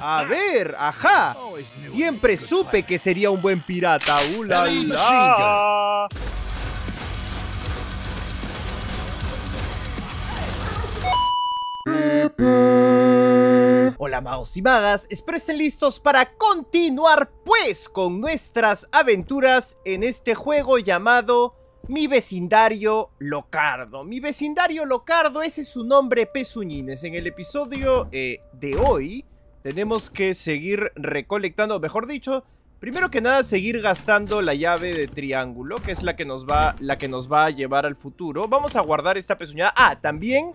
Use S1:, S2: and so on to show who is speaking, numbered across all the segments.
S1: A ver, ajá. Siempre supe que sería un buen pirata. ¡Uh, la, la! Hola magos y magas, espero estén listos para continuar pues con nuestras aventuras en este juego llamado Mi Vecindario Locardo. Mi Vecindario Locardo, ese es su nombre pezuñines. En el episodio eh, de hoy tenemos que seguir recolectando, mejor dicho, primero que nada seguir gastando la llave de triángulo, que es la que nos va, la que nos va a llevar al futuro. Vamos a guardar esta pezuñada. Ah, también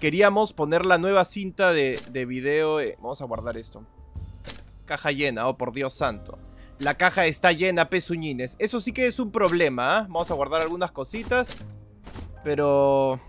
S1: queríamos poner la nueva cinta de, de video. Eh, vamos a guardar esto. Caja llena, oh por Dios santo. La caja está llena, pezuñines. Eso sí que es un problema, ¿ah? Vamos a guardar algunas cositas. Pero...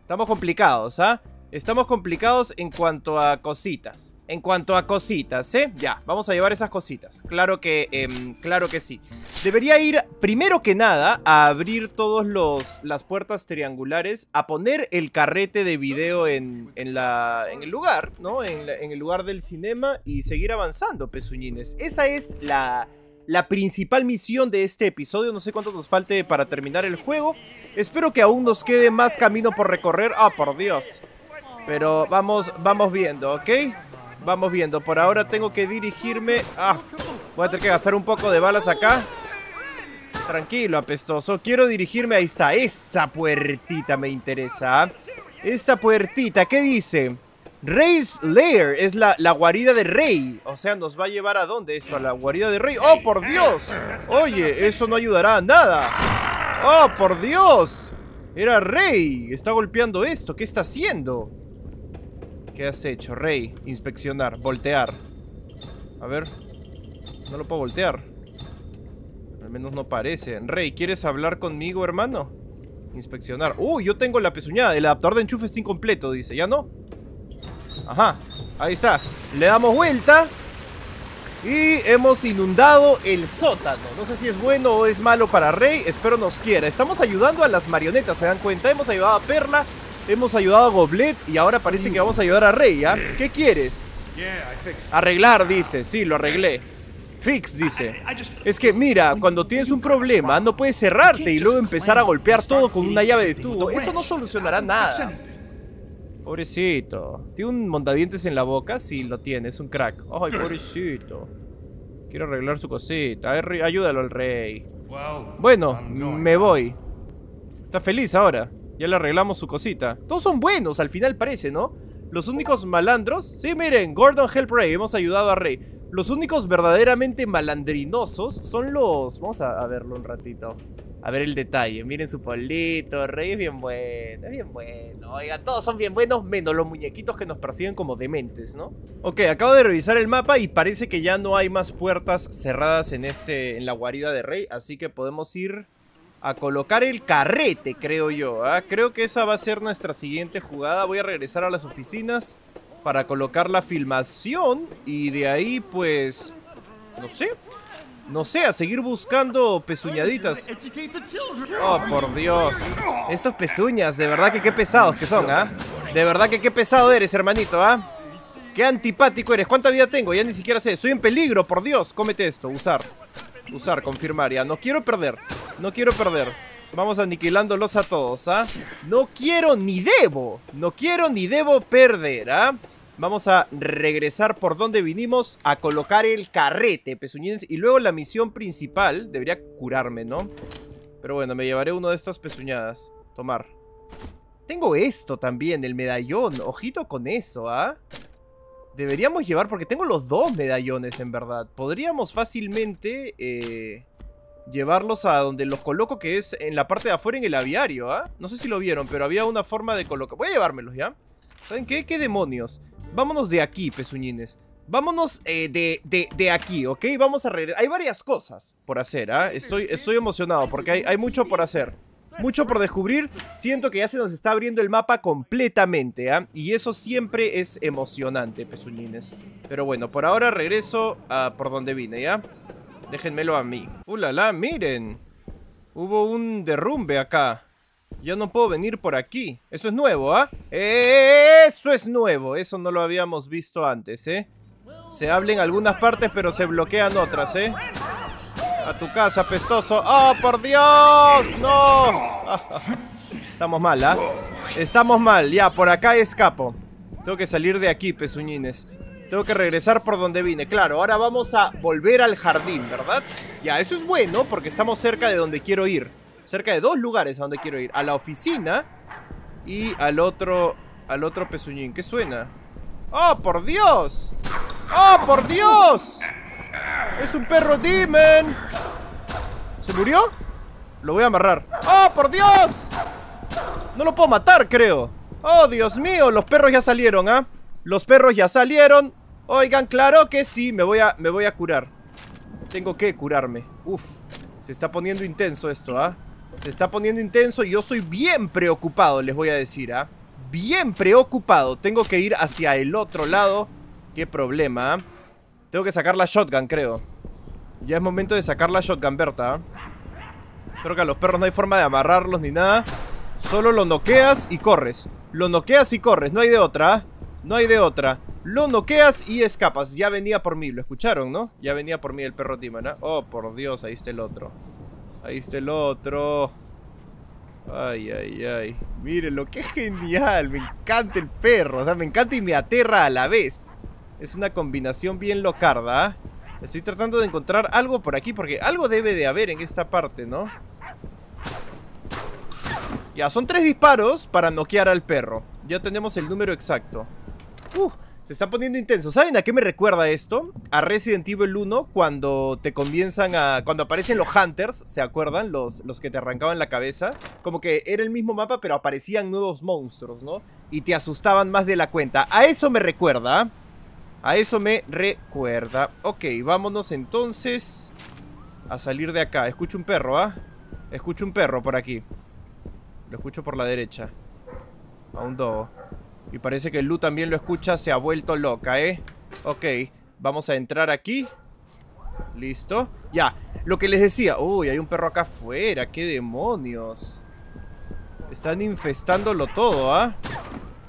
S1: Estamos complicados, ¿ah? Estamos complicados en cuanto a cositas. En cuanto a cositas, ¿eh? Ya, vamos a llevar esas cositas. Claro que, em, claro que sí. Debería ir, primero que nada, a abrir todas las puertas triangulares, a poner el carrete de video en, la, en el lugar, ¿no? En, en, el lugar del cinema y seguir avanzando, pezuñines. Esa es la, la principal misión de este episodio. No sé cuánto nos falte para terminar el juego. Espero que aún nos quede más camino por recorrer. ¡Ah, por Dios! Pero vamos, vamos viendo, ¿ok? Vamos viendo. Por ahora tengo que dirigirme... Ah, voy a tener que gastar un poco de balas acá. Tranquilo, apestoso. Quiero dirigirme... Ahí está. Esa puertita me interesa. Esta puertita, ¿qué dice? Rey's Lair es la, la, guarida de Rey. O sea, ¿nos va a llevar a dónde esto? A la guarida de Rey. ¡Oh, por Dios! Oye, eso no ayudará a nada. ¡Oh, por Dios! Era Rey. Está golpeando esto. ¿Qué está haciendo? ¿Qué has hecho, Rey? Inspeccionar, voltear. A ver. No lo puedo voltear. Al menos no parece. Rey, ¿quieres hablar conmigo, hermano? Inspeccionar. ¡Uy! yo tengo la pezuñada. El adaptador de enchufe está incompleto, dice. ¿Ya no? Ajá. Ahí está. Le damos vuelta. Y hemos inundado el sótano. No sé si es bueno o es malo para Rey. Espero nos quiera. Estamos ayudando a las marionetas, ¿se dan cuenta? Hemos ayudado a Perla. Hemos ayudado a Goblet y ahora parece que vamos a ayudar a Rey, ¿ah? ¿Qué quieres? Arreglar, dice. Sí, lo arreglé. Fix, dice. Es que, mira, cuando tienes un problema, no puedes cerrarte y luego empezar a golpear todo con una llave de tubo. Eso no solucionará nada. Pobrecito. ¿Tiene un montadientes en la boca? Sí, lo tiene, es un crack. Ay, pobrecito. Quiero arreglar su cosita. ayúdalo al rey. Bueno, me voy. Está feliz ahora. Ya le arreglamos su cosita. Todos son buenos, al final parece, ¿no? Los únicos malandros... Sí, miren, Gordon Help Ray, hemos ayudado a Rey. Los únicos verdaderamente malandrinosos son los... Vamos a, verlo un ratito. A ver el detalle. Miren su polito. Rey es bien bueno. Es bien bueno. Oiga, todos son bien buenos, menos los muñequitos que nos persiguen como dementes, ¿no? Ok, acabo de revisar el mapa y parece que ya no hay más puertas cerradas en este... En la guarida de Rey. Así que podemos ir a colocar el carrete, creo yo. ¿ah? Creo que esa va a ser nuestra siguiente jugada. Voy a regresar a las oficinas para colocar la filmación. Y de ahí, pues... No sé. No sé, a seguir buscando pezuñaditas. Oh, por Dios. Estos pezuñas, de verdad que qué pesados que son, ¿ah? De verdad que qué pesado eres, hermanito, ¿ah? Qué antipático eres. ¿Cuánta vida tengo? Ya ni siquiera sé. Soy en peligro, por Dios. Cómete esto. Usar. Usar, confirmar. Ya, no quiero perder. No quiero perder. Vamos aniquilándolos a todos, ¿ah? No quiero ni debo. No quiero ni debo perder, ¿ah? Vamos a regresar por donde vinimos a colocar el carrete, pezuñines. Y luego la misión principal debería curarme, ¿no? Pero bueno, me llevaré uno de estas pezuñadas. Tomar. Tengo esto también, el medallón. Ojito con eso, ¿ah? Deberíamos llevar, porque tengo los dos medallones en verdad. Podríamos fácilmente... Eh llevarlos a donde los coloco, que es en la parte de afuera en el aviario, ¿ah? No sé si lo vieron, pero había una forma de colocar... Voy a llevármelos, ¿ya? ¿Saben qué? ¿Qué demonios? Vámonos de aquí, pezuñines. Vámonos eh, de, de, de, aquí, ¿ok? Vamos a regresar. Hay varias cosas por hacer, ¿ah? Estoy, estoy emocionado porque hay, hay mucho por hacer. Mucho por descubrir. Siento que ya se nos está abriendo el mapa completamente, ¿ah? Y eso siempre es emocionante, pezuñines. Pero bueno, por ahora regreso a por donde vine, ¿ya? Déjenmelo a mí. ¡Ulala! ¡Miren! Hubo un derrumbe acá. Ya no puedo venir por aquí. Eso es nuevo, ¿ah? Eso es nuevo. Eso no lo habíamos visto antes, ¿eh? Se habla en algunas partes, pero se bloquean otras, ¿eh? A tu casa, pestoso. ¡Oh, por Dios! ¡No! Estamos mal, ¿ah? Estamos mal. Ya, por acá escapo. Tengo que salir de aquí, pezuñines. Tengo que regresar por donde vine. Claro, ahora vamos a volver al jardín, ¿verdad? Ya, eso es bueno porque estamos cerca de donde quiero ir. Cerca de dos lugares a donde quiero ir. A la oficina y al otro... Al otro pezuñín. ¿Qué suena? ¡Oh, por Dios! ¡Oh, por Dios! ¡Es un perro demon! ¿Se murió? Lo voy a amarrar. ¡Oh, por Dios! No lo puedo matar, creo. ¡Oh, Dios mío! Los perros ya salieron, ¿ah? Los perros ya salieron. Oigan, claro que sí. Me voy a, me voy a curar. Tengo que curarme. Uf. Se está poniendo intenso esto, ¿ah? Se está poniendo intenso y yo estoy bien preocupado, les voy a decir, ¿ah? Bien preocupado. Tengo que ir hacia el otro lado. Qué problema, ¿ah? Tengo que sacar la shotgun, creo. Ya es momento de sacar la shotgun, Berta. ¿ah? Creo que a los perros no hay forma de amarrarlos ni nada. Solo lo noqueas y corres. Lo noqueas y corres, no hay de otra. No hay de otra. Lo noqueas y escapas. Ya venía por mí, lo escucharon, ¿no? Ya venía por mí el perro Timana. Oh, por Dios, ahí está el otro. Ahí está el otro. Ay, ay, ay. Mírenlo, qué genial. Me encanta el perro. O sea, me encanta y me aterra a la vez. Es una combinación bien locarda. ¿ah? Estoy tratando de encontrar algo por aquí porque algo debe de haber en esta parte, ¿no? Ya, son tres disparos para noquear al perro. Ya tenemos el número exacto. Uh, se está poniendo intenso. ¿Saben a qué me recuerda esto? A Resident Evil 1 cuando te comienzan a... Cuando aparecen los Hunters, ¿se acuerdan? Los, los que te arrancaban la cabeza. Como que era el mismo mapa pero aparecían nuevos monstruos, ¿no? Y te asustaban más de la cuenta. A eso me recuerda. A eso me recuerda. Ok, vámonos entonces a salir de acá. Escucho un perro, ¿ah? Escucho un perro por aquí. Lo escucho por la derecha. A un dogo. Y parece que Lu también lo escucha, se ha vuelto loca, ¿eh? Ok, vamos a entrar aquí. Listo. Ya, lo que les decía. Uy, hay un perro acá afuera. ¡Qué demonios! Están infestándolo todo, ¿ah?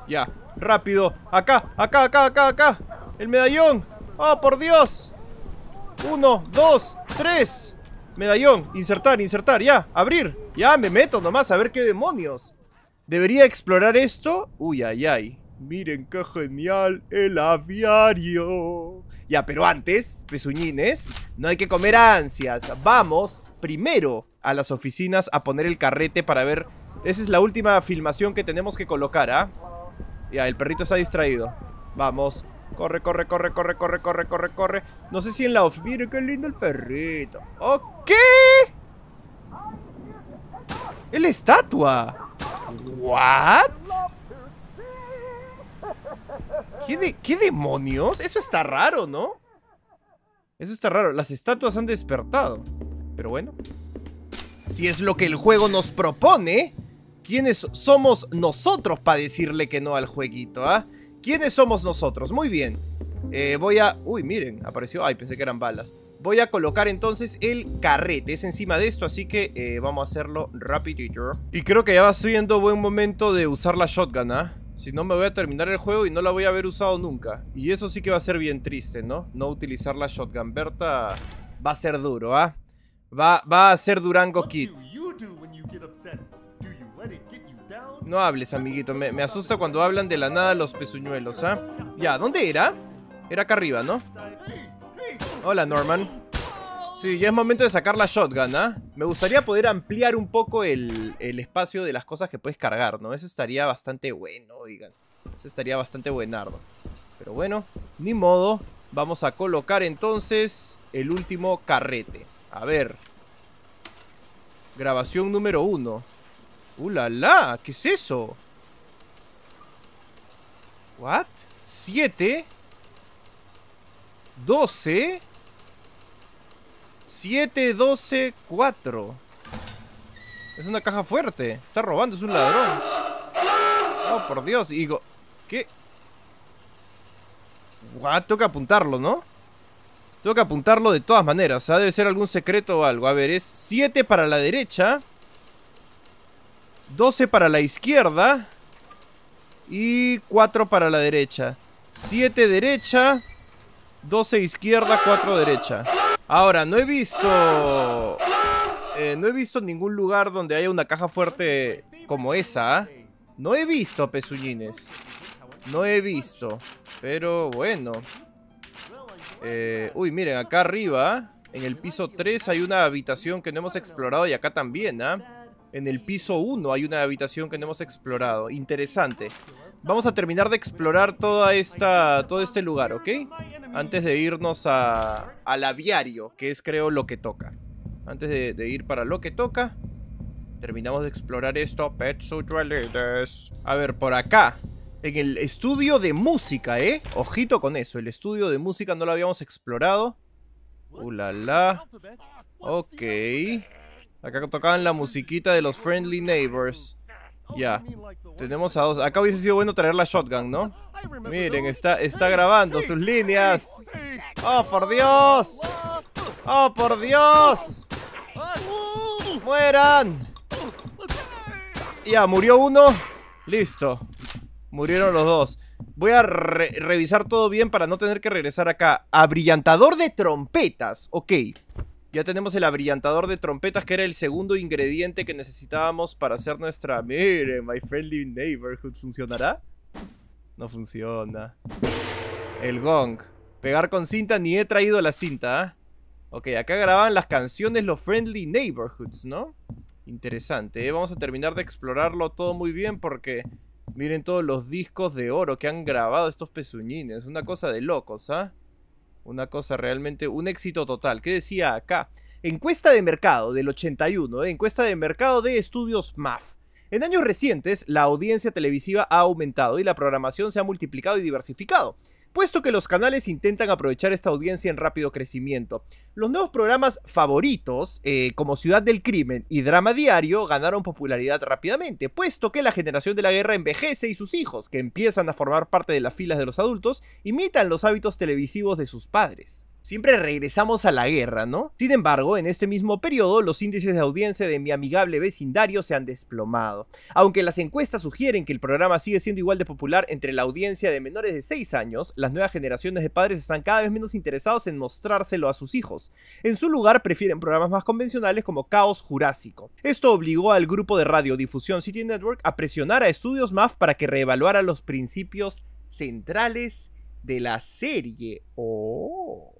S1: Ya, rápido. Acá, acá, acá, acá, acá. El medallón. ¡Oh, por Dios! Uno, dos, tres. Medallón. Insertar, insertar. Ya, abrir. Ya, me meto nomás a ver qué demonios. ¿Debería explorar esto? Uy, ay, ay. Miren qué genial el aviario. Ya, pero antes, pezuñines, no hay que comer ansias. Vamos primero a las oficinas a poner el carrete para ver... Esa es la última filmación que tenemos que colocar, ¿ah? Ya, el perrito está distraído. Vamos. Corre, corre, corre, corre, corre, corre, corre, corre. No sé si en la off... Miren qué lindo el perrito. ¿Ok? ¡Es la estatua! ¿What? ¿Qué, ¿Qué demonios? Eso está raro, ¿no? Eso está raro. Las estatuas han despertado. Pero bueno. Si es lo que el juego nos propone, ¿quiénes somos nosotros para decirle que no al jueguito, ah? ¿Quiénes somos nosotros? Muy bien. Eh, voy a... Uy, miren, apareció... Ay, pensé que eran balas. Voy a colocar entonces el carrete. Es encima de esto, así que eh, vamos a hacerlo rapidito. Y creo que ya va siendo buen momento de usar la shotgun, ¿ah? Si no me voy a terminar el juego y no la voy a haber usado nunca. Y eso sí que va a ser bien triste, ¿no? No utilizar la shotgun. Berta va a ser duro, ¿ah? Va, va a ser Durango Kid. No hables, amiguito. Me, me, asusta cuando hablan de la nada los pezuñuelos, ¿ah? Ya, ¿dónde era? Era acá arriba, ¿no? Hola, Norman. Sí, ya es momento de sacar la shotgun, ¿ah? Me gustaría poder ampliar un poco el, espacio de las cosas que puedes cargar, ¿no? Eso estaría bastante bueno, oigan. Eso estaría bastante buenardo. Pero bueno, ni modo. Vamos a colocar entonces el último carrete. A ver. Grabación número uno. ¡Uh, la, la! ¿Qué es eso? ¿What? ¿Siete? 12 7, 12, 4 Es una caja fuerte Está robando, es un ladrón Oh, por Dios Digo, ¿qué? What? Tengo que apuntarlo, ¿no? Tengo que apuntarlo de todas maneras ¿ah? Debe ser algún secreto o algo A ver, es 7 para la derecha 12 para la izquierda Y 4 para la derecha 7 derecha 12 izquierda, 4 derecha. Ahora, no he visto... Eh, no he visto ningún lugar donde haya una caja fuerte como esa. ¿ah? No he visto pezuñines. No he visto. Pero bueno. Eh, uy, miren, acá arriba, en el piso 3 hay una habitación que no hemos explorado y acá también, ¿ah? En el piso 1 hay una habitación que no hemos explorado. Interesante. Vamos a terminar de explorar toda esta, todo este lugar, ¿ok? Antes de irnos a, al aviario, que es creo lo que toca. Antes de, ir para lo que toca, terminamos de explorar esto. A ver, por acá. En el estudio de música, ¿eh? Ojito con eso. El estudio de música no lo habíamos explorado. Uh, la. Ok. Acá tocaban la musiquita de los Friendly Neighbors. Ya. Tenemos a dos. Acá hubiese sido bueno traer la shotgun, ¿no? Miren, está, está grabando sus líneas. ¡Oh, por Dios! ¡Oh, por Dios! ¡Mueran! Ya, murió uno. Listo. Murieron los dos. Voy a revisar todo bien para no tener que regresar acá. Abrillantador de trompetas. Ok. Ya tenemos el abrillantador de trompetas, que era el segundo ingrediente que necesitábamos para hacer nuestra... Mire, My Friendly Neighborhood. ¿Funcionará? No funciona. El gong. Pegar con cinta, ni he traído la cinta, ¿ah? Ok, acá graban las canciones los Friendly Neighborhoods, ¿no? Interesante, ¿eh? Vamos a terminar de explorarlo todo muy bien porque... Miren todos los discos de oro que han grabado estos pezuñines. Una cosa de locos, ¿ah? Una cosa realmente, un éxito total. ¿Qué decía acá? Encuesta de mercado del 81, ¿eh? encuesta de mercado de estudios MAF. En años recientes, la audiencia televisiva ha aumentado y la programación se ha multiplicado y diversificado puesto que los canales intentan aprovechar esta audiencia en rápido crecimiento. Los nuevos programas favoritos, eh, como Ciudad del Crimen y Drama Diario, ganaron popularidad rápidamente, puesto que la generación de la guerra envejece y sus hijos, que empiezan a formar parte de las filas de los adultos, imitan los hábitos televisivos de sus padres. Siempre regresamos a la guerra, ¿no? Sin embargo, en este mismo periodo, los índices de audiencia de mi amigable vecindario se han desplomado. Aunque las encuestas sugieren que el programa sigue siendo igual de popular entre la audiencia de menores de 6 años, las nuevas generaciones de padres están cada vez menos interesados en mostrárselo a sus hijos. En su lugar, prefieren programas más convencionales como Caos Jurásico. Esto obligó al grupo de radiodifusión City Network a presionar a Estudios MAF para que reevaluara los principios centrales de la serie. Oh.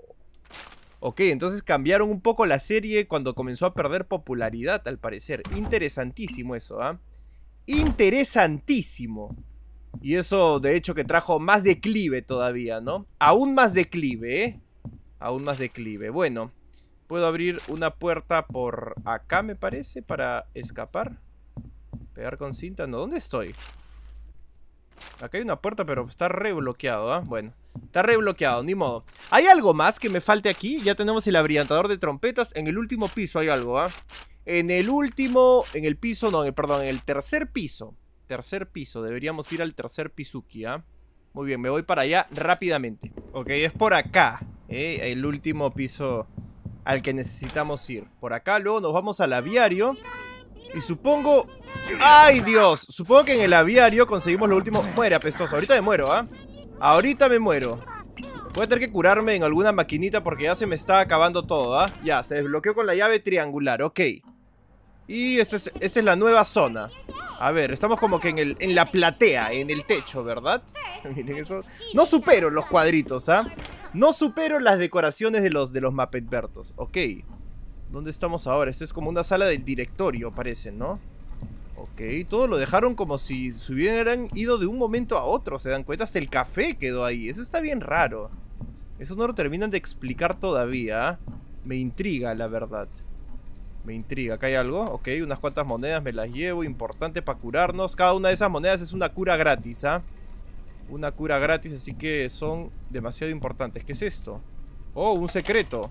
S1: Ok, entonces cambiaron un poco la serie cuando comenzó a perder popularidad, al parecer. Interesantísimo eso, ¿ah? Interesantísimo. Y eso, de hecho, que trajo más declive todavía, ¿no? Aún más declive, ¿eh? Aún más declive. Bueno, puedo abrir una puerta por acá, me parece, para escapar. Pegar con cinta. No, ¿dónde estoy? Acá hay una puerta, pero está re bloqueado, ¿ah? Bueno. Está re bloqueado, ni modo. ¿Hay algo más que me falte aquí? Ya tenemos el abrillantador de trompetas. En el último piso hay algo, ¿ah? En el último... En el piso, no, perdón, en el tercer piso. Tercer piso. Deberíamos ir al tercer pizuki, ¿ah? Muy bien, me voy para allá rápidamente. Ok, es por acá, ¿eh? El último piso al que necesitamos ir. Por acá, luego nos vamos al aviario. Y supongo... ¡Ay, Dios! Supongo que en el aviario conseguimos lo último... Muere, apestoso. Ahorita me muero, ¿ah? Ahorita me muero. Voy a tener que curarme en alguna maquinita porque ya se me está acabando todo, ¿ah? Ya, se desbloqueó con la llave triangular, ok. Y esta es, la nueva zona. A ver, estamos como que en, la platea, en el techo, ¿verdad? Miren eso. No supero los cuadritos, ¿ah? No supero las decoraciones de los, de los. Ok. ¿Dónde estamos ahora? Esto es como una sala del directorio, parece, ¿no? Ok, todo lo dejaron como si se hubieran ido de un momento a otro, ¿se dan cuenta? Hasta el café quedó ahí, eso está bien raro. Eso no lo terminan de explicar todavía. Me intriga, la verdad. Me intriga. ¿Acá hay algo? Ok, unas cuantas monedas me las llevo. Importante para curarnos. Cada una de esas monedas es una cura gratis, ¿ah? Una cura gratis, así que son demasiado importantes. ¿Qué es esto? Oh, un secreto.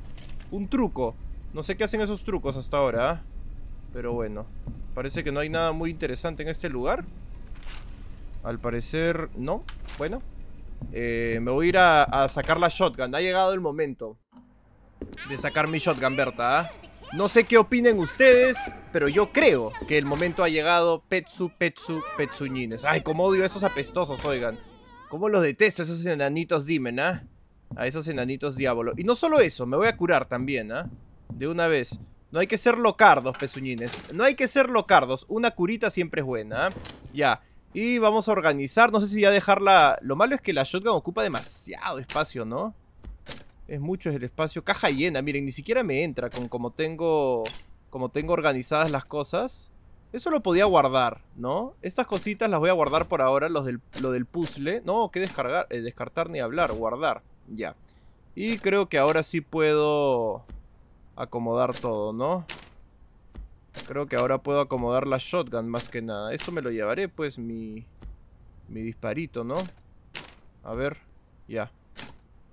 S1: Un truco. No sé qué hacen esos trucos hasta ahora, ¿ah? Pero bueno. Parece que no hay nada muy interesante en este lugar. Al parecer, no. Bueno. Eh, me voy a ir a, sacar la shotgun. Ha llegado el momento de sacar mi shotgun, Berta. ¿ah? No sé qué opinen ustedes, pero yo creo que el momento ha llegado. Petsu, Petsu, Petsuñines. Ay, cómo odio a esos apestosos, oigan. Cómo los detesto esos enanitos Dimen, ¿ah? a esos enanitos diablo. Y no solo eso, me voy a curar también, ¿ah? De una vez. No hay que ser locardos, pezuñines. No hay que ser locardos. Una curita siempre es buena, ¿ah? Ya. Y vamos a organizar. No sé si ya dejarla... Lo malo es que la shotgun ocupa demasiado espacio, ¿no? Es mucho el espacio. Caja llena, miren, ni siquiera me entra con como tengo... Como tengo organizadas las cosas. Eso lo podía guardar, ¿no? Estas cositas las voy a guardar por ahora, los del, lo del puzzle. No, que descargar, eh, descartar ni hablar, guardar. Ya. Y creo que ahora sí puedo acomodar todo, ¿no? Creo que ahora puedo acomodar la shotgun más que nada. Esto me lo llevaré, pues, mi, mi disparito, ¿no? A ver, ya.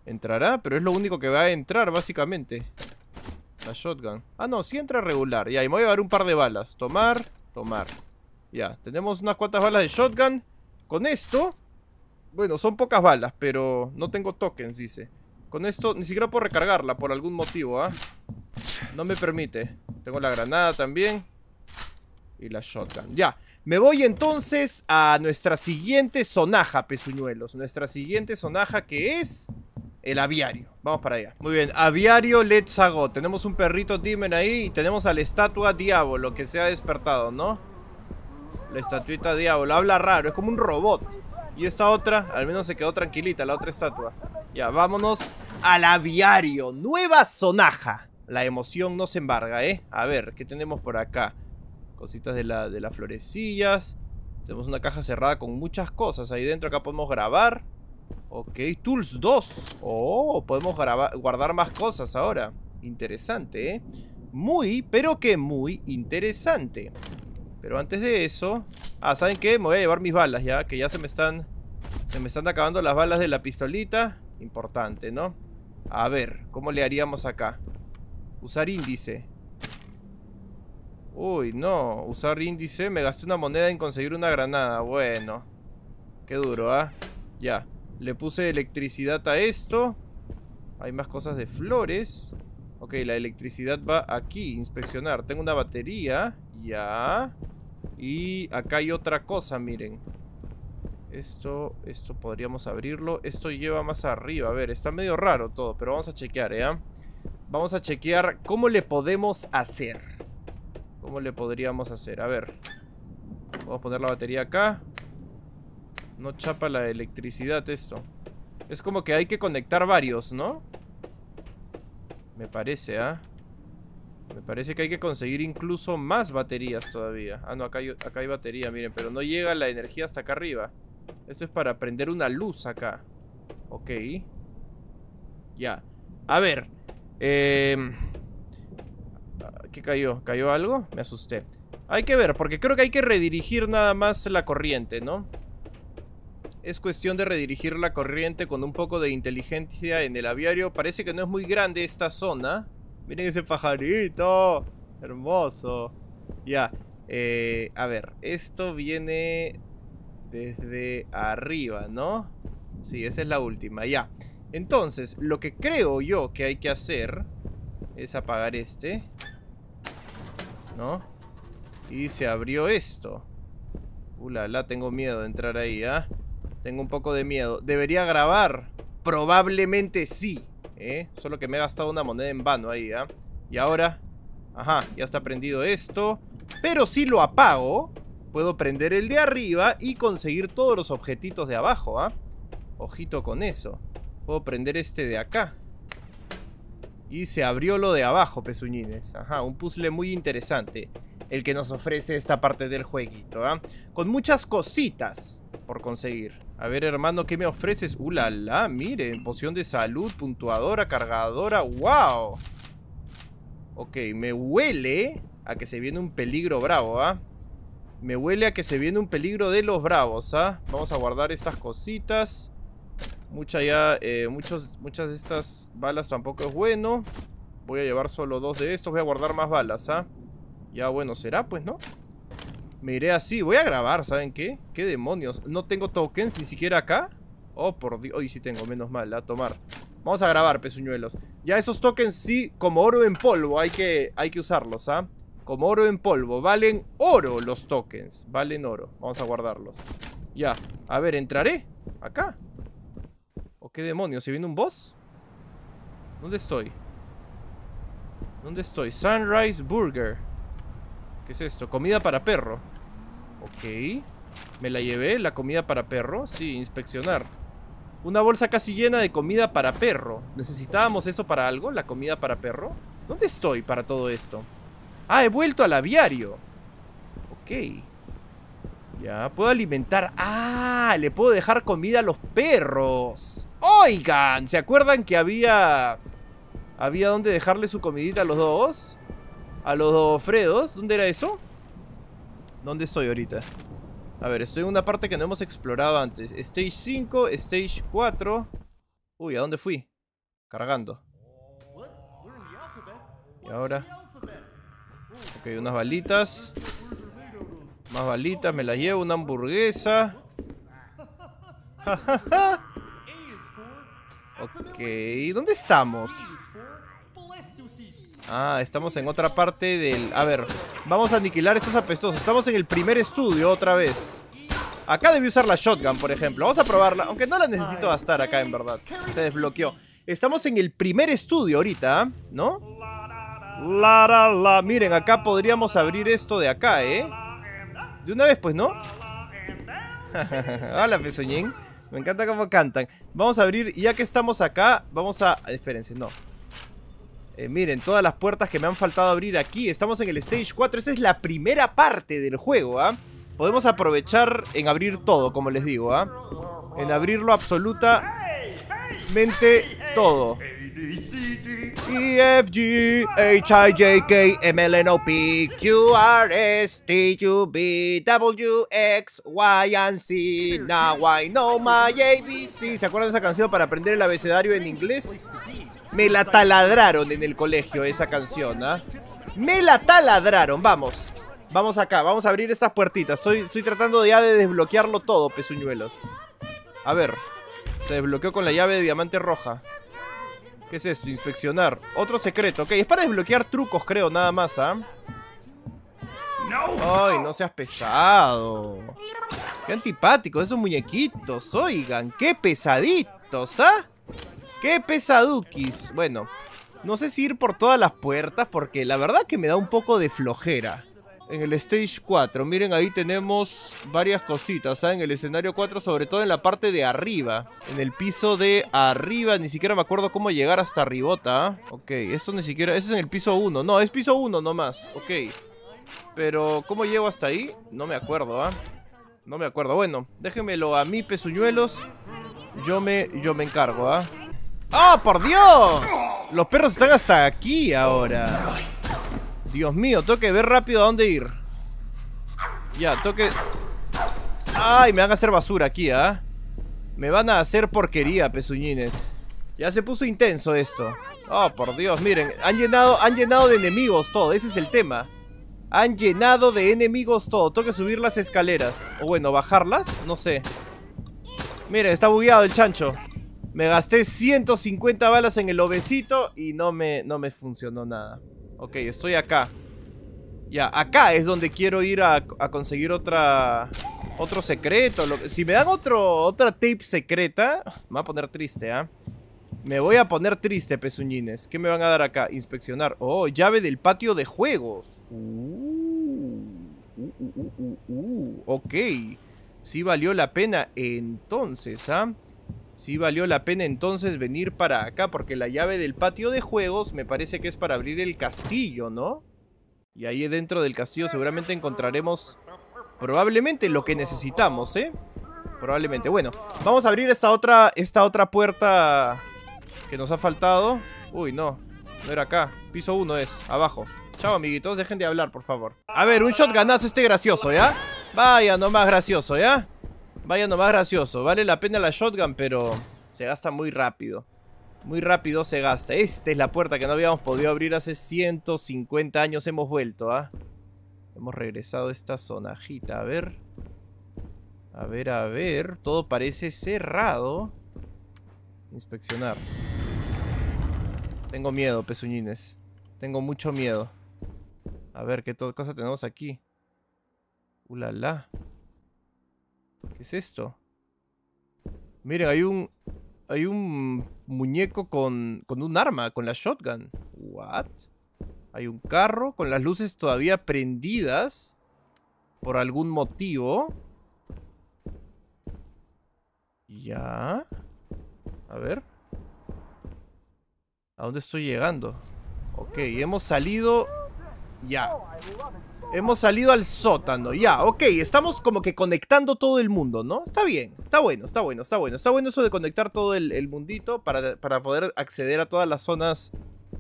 S1: Entrará, pero es lo único que va a entrar, básicamente. La shotgun. Ah, no, sí entra regular. Ya, y me voy a llevar un par de balas. Tomar, tomar. Ya, tenemos unas cuantas balas de shotgun. Con esto... Bueno, son pocas balas, pero no tengo tokens, dice. Con esto ni siquiera puedo recargarla por algún motivo, ¿ah? No me permite. Tengo la granada también. Y la shotgun. Ya. Me voy entonces a nuestra siguiente sonaja, pezuñuelos. Nuestra siguiente sonaja que es el aviario. Vamos para allá. Muy bien, aviario Let's Go. Tenemos un perrito Demon ahí y tenemos a la estatua Diablo que se ha despertado, ¿no? La estatuita Diablo. Habla raro, es como un robot. Y esta otra, al menos se quedó tranquilita, la otra estatua. Ya, vámonos al aviario. Nueva sonaja. La emoción no se embarga, ¿eh? A ver, ¿qué tenemos por acá? Cositas de, la, de las florecillas. Tenemos una caja cerrada con muchas cosas. Ahí dentro acá podemos grabar. Ok, Tools 2. Oh, podemos guardar más cosas ahora. Interesante, ¿eh? Muy, pero que muy interesante. Pero antes de eso... Ah, ¿saben qué? Me voy a llevar mis balas ya, que ya se me están... Se me están acabando las balas de la pistolita. Importante, ¿no? A ver, ¿cómo le haríamos acá? Usar índice. Uy, no. Usar índice. Me gasté una moneda en conseguir una granada. Bueno. Qué duro, ¿ah? Ya. Le puse electricidad a esto. Hay más cosas de flores. Ok, la electricidad va aquí. Inspeccionar. Tengo una batería. Ya. Y acá hay otra cosa, miren. Esto, esto podríamos abrirlo. Esto lleva más arriba. A ver, está medio raro todo, pero vamos a chequear, ¿eh? Vamos a chequear cómo le podemos hacer. ¿Cómo le podríamos hacer? A ver. Vamos a poner la batería acá. No chapa la electricidad esto. Es como que hay que conectar varios, ¿no? Me parece, ¿ah? Me parece que hay que conseguir incluso más baterías todavía. Ah, no, acá hay, acá hay batería, miren. Pero no llega la energía hasta acá arriba. Esto es para prender una luz acá. Ok. Ya. A ver. Eh... ¿Qué cayó? ¿Cayó algo? Me asusté. Hay que ver, porque creo que hay que redirigir nada más la corriente, ¿no? Es cuestión de redirigir la corriente con un poco de inteligencia en el aviario. Parece que no es muy grande esta zona. Miren ese pajarito. Hermoso. Ya. Eh, a ver, esto viene desde arriba, ¿no? Sí, esa es la última, ya. Entonces, lo que creo yo que hay que hacer es apagar este. ¿No? Y se abrió esto. Uh, la, tengo miedo de entrar ahí, ¿ah? Tengo un poco de miedo. ¿Debería grabar? Probablemente sí, ¿eh? Solo que me he gastado una moneda en vano ahí, ¿ah? Y ahora... Ajá, ya está prendido esto. Pero si lo apago, puedo prender el de arriba y conseguir todos los objetitos de abajo, ¿ah? Ojito con eso. Puedo prender este de acá. Y se abrió lo de abajo, pezuñines. Ajá, un puzzle muy interesante. El que nos ofrece esta parte del jueguito, ¿ah? Con muchas cositas por conseguir. A ver, hermano, ¿qué me ofreces? ¡Uh, la, la! Miren, poción de salud, puntuadora, cargadora. ¡Wow! Ok, me huele a que se viene un peligro bravo, ¿ah? Me huele a que se viene un peligro de los bravos, ¿ah? Vamos a guardar estas cositas. Mucha ya, eh, muchos, muchas de estas balas tampoco es bueno. Voy a llevar solo dos de estos. Voy a guardar más balas, ¿ah? Ya, bueno, será pues, ¿no? Me iré así. Voy a grabar, ¿saben qué? ¿Qué demonios? No tengo tokens ni siquiera acá. Oh, por Dios. Hoy sí tengo, menos mal, a tomar. Vamos a grabar, pezuñuelos. Ya esos tokens sí, como oro en polvo, hay que, hay que usarlos, ¿ah? Como oro en polvo. Valen oro los tokens. Valen oro. Vamos a guardarlos. Ya. A ver, ¿entraré? ¿Acá? ¿O qué demonios? ¿Se viene un boss? ¿Dónde estoy? ¿Dónde estoy? Sunrise Burger. ¿Qué es esto? Comida para perro. Ok. ¿Me la llevé? ¿La comida para perro? Sí, inspeccionar. Una bolsa casi llena de comida para perro. ¿Necesitábamos eso para algo? ¿La comida para perro? ¿Dónde estoy para todo esto? Ah, he vuelto al aviario. Ok. Ya, puedo alimentar... Ah, le puedo dejar comida a los perros. Oigan, ¿se acuerdan que había... Había donde dejarle su comidita a los dos? A los dos Fredos. ¿Dónde era eso? ¿Dónde estoy ahorita? A ver, estoy en una parte que no hemos explorado antes. Stage 5, Stage 4. Uy, ¿a dónde fui? Cargando. Y ahora... Ok, unas balitas. Más balitas, me las llevo. Una hamburguesa. ok, ¿dónde estamos? Ah, estamos en otra parte del... A ver, vamos a aniquilar estos apestosos. Estamos en el primer estudio otra vez. Acá debí usar la shotgun, por ejemplo. Vamos a probarla, aunque no la necesito gastar acá, en verdad. Se desbloqueó. Estamos en el primer estudio ahorita, ¿no? La, la, la. Miren, acá podríamos abrir esto de acá, ¿eh? De una vez, pues, ¿no? Hola, pezuñín. Me encanta cómo cantan. Vamos a abrir, ya que estamos acá, vamos a... Espérense, no. Eh, miren, todas las puertas que me han faltado abrir aquí. Estamos en el Stage 4. Esta es la primera parte del juego, ¿ah? Podemos aprovechar en abrir todo, como les digo, ¿ah? En abrirlo absolutamente todo. E, F, G, H, I, J, K, M, L, N, O, P, Q, R, S, T, U, B, W, X, Y, and Z. Now I know my ABC. ¿Se acuerdan de esa canción para aprender el abecedario en inglés? Me la taladraron en el colegio esa canción, ¿ah? Me la taladraron, vamos. Vamos acá, vamos a abrir estas puertitas. Estoy, estoy tratando ya de desbloquearlo todo, pezuñuelos. A ver. Se desbloqueó con la llave de diamante roja. ¿Qué es esto? Inspeccionar. Otro secreto. Ok, es para desbloquear trucos, creo, nada más, ¿ah? Ay, no seas pesado. Qué antipático esos muñequitos, oigan. Qué pesaditos, ¿ah? ¡Qué pesadukis! Bueno, no sé si ir por todas las puertas porque la verdad que me da un poco de flojera. En el Stage 4, miren ahí tenemos varias cositas, ¿sabes? En el escenario 4, sobre todo en la parte de arriba. En el piso de arriba, ni siquiera me acuerdo cómo llegar hasta arribota. ¿ah? Ok, esto ni siquiera... Eso es en el piso 1. No, es piso 1 nomás. Ok. Pero, ¿cómo llego hasta ahí? No me acuerdo, ¿ah? No me acuerdo. Bueno, déjenmelo a mí, pezuñuelos. Yo me, yo me encargo, ¿ah? ¡Oh, por Dios! Los perros están hasta aquí ahora. Dios mío, tengo que ver rápido a dónde ir. Ya, tengo que... ¡Ay! Me van a hacer basura aquí, ¿ah? Me van a hacer porquería, pezuñines. Ya se puso intenso esto. Oh, por Dios, miren. Han llenado, han llenado de enemigos todo. Ese es el tema. Han llenado de enemigos todo. Tengo que subir las escaleras. O bueno, bajarlas. No sé. Miren, está bugueado el chancho. Me gasté 150 balas en el obesito y no me, no me funcionó nada. Ok, estoy acá. Ya, acá es donde quiero ir a, conseguir otra... Otro secreto. si me dan otro, otra tape secreta... Me voy a poner triste, ¿ah? Me voy a poner triste, pezuñines. ¿Qué me van a dar acá? Inspeccionar. Oh, llave del patio de juegos. Uh, uh, uh, uh ok. Sí valió la pena entonces, ¿ah? Sí valió la pena entonces venir para acá, porque la llave del patio de juegos me parece que es para abrir el castillo, ¿no? Y ahí dentro del castillo seguramente encontraremos probablemente lo que necesitamos, ¿eh? Probablemente. Bueno, vamos a abrir esta otra, esta otra puerta que nos ha faltado. Uy, no, no era acá. Piso 1 es, abajo. Chao, amiguitos, dejen de hablar, por favor. A ver, un shotgunazo este gracioso, ¿ya? Vaya, nomás gracioso, ¿ya? Vaya nomás gracioso. Vale la pena la shotgun, pero se gasta muy rápido. Muy rápido se gasta. Esta es la puerta que no habíamos podido abrir hace 150 años. Hemos vuelto, ¿ah? Hemos regresado a esta zonajita. A ver. A ver, a ver. Todo parece cerrado. Inspeccionar. Tengo miedo, pezuñines. Tengo mucho miedo. A ver, ¿qué cosa tenemos aquí? ¡Ulala! ¿Qué es esto? Miren, hay un... hay un muñeco con, con un arma, con la shotgun. What? Hay un carro con las luces todavía prendidas. Por algún motivo. Ya. A ver. ¿A dónde estoy llegando? Ok, hemos salido... Ya. Hemos salido al sótano, ya, ok, estamos como que conectando todo el mundo, ¿no? Está bien, está bueno, está bueno, está bueno Está bueno eso de conectar todo el, mundito para, para, poder acceder a todas las zonas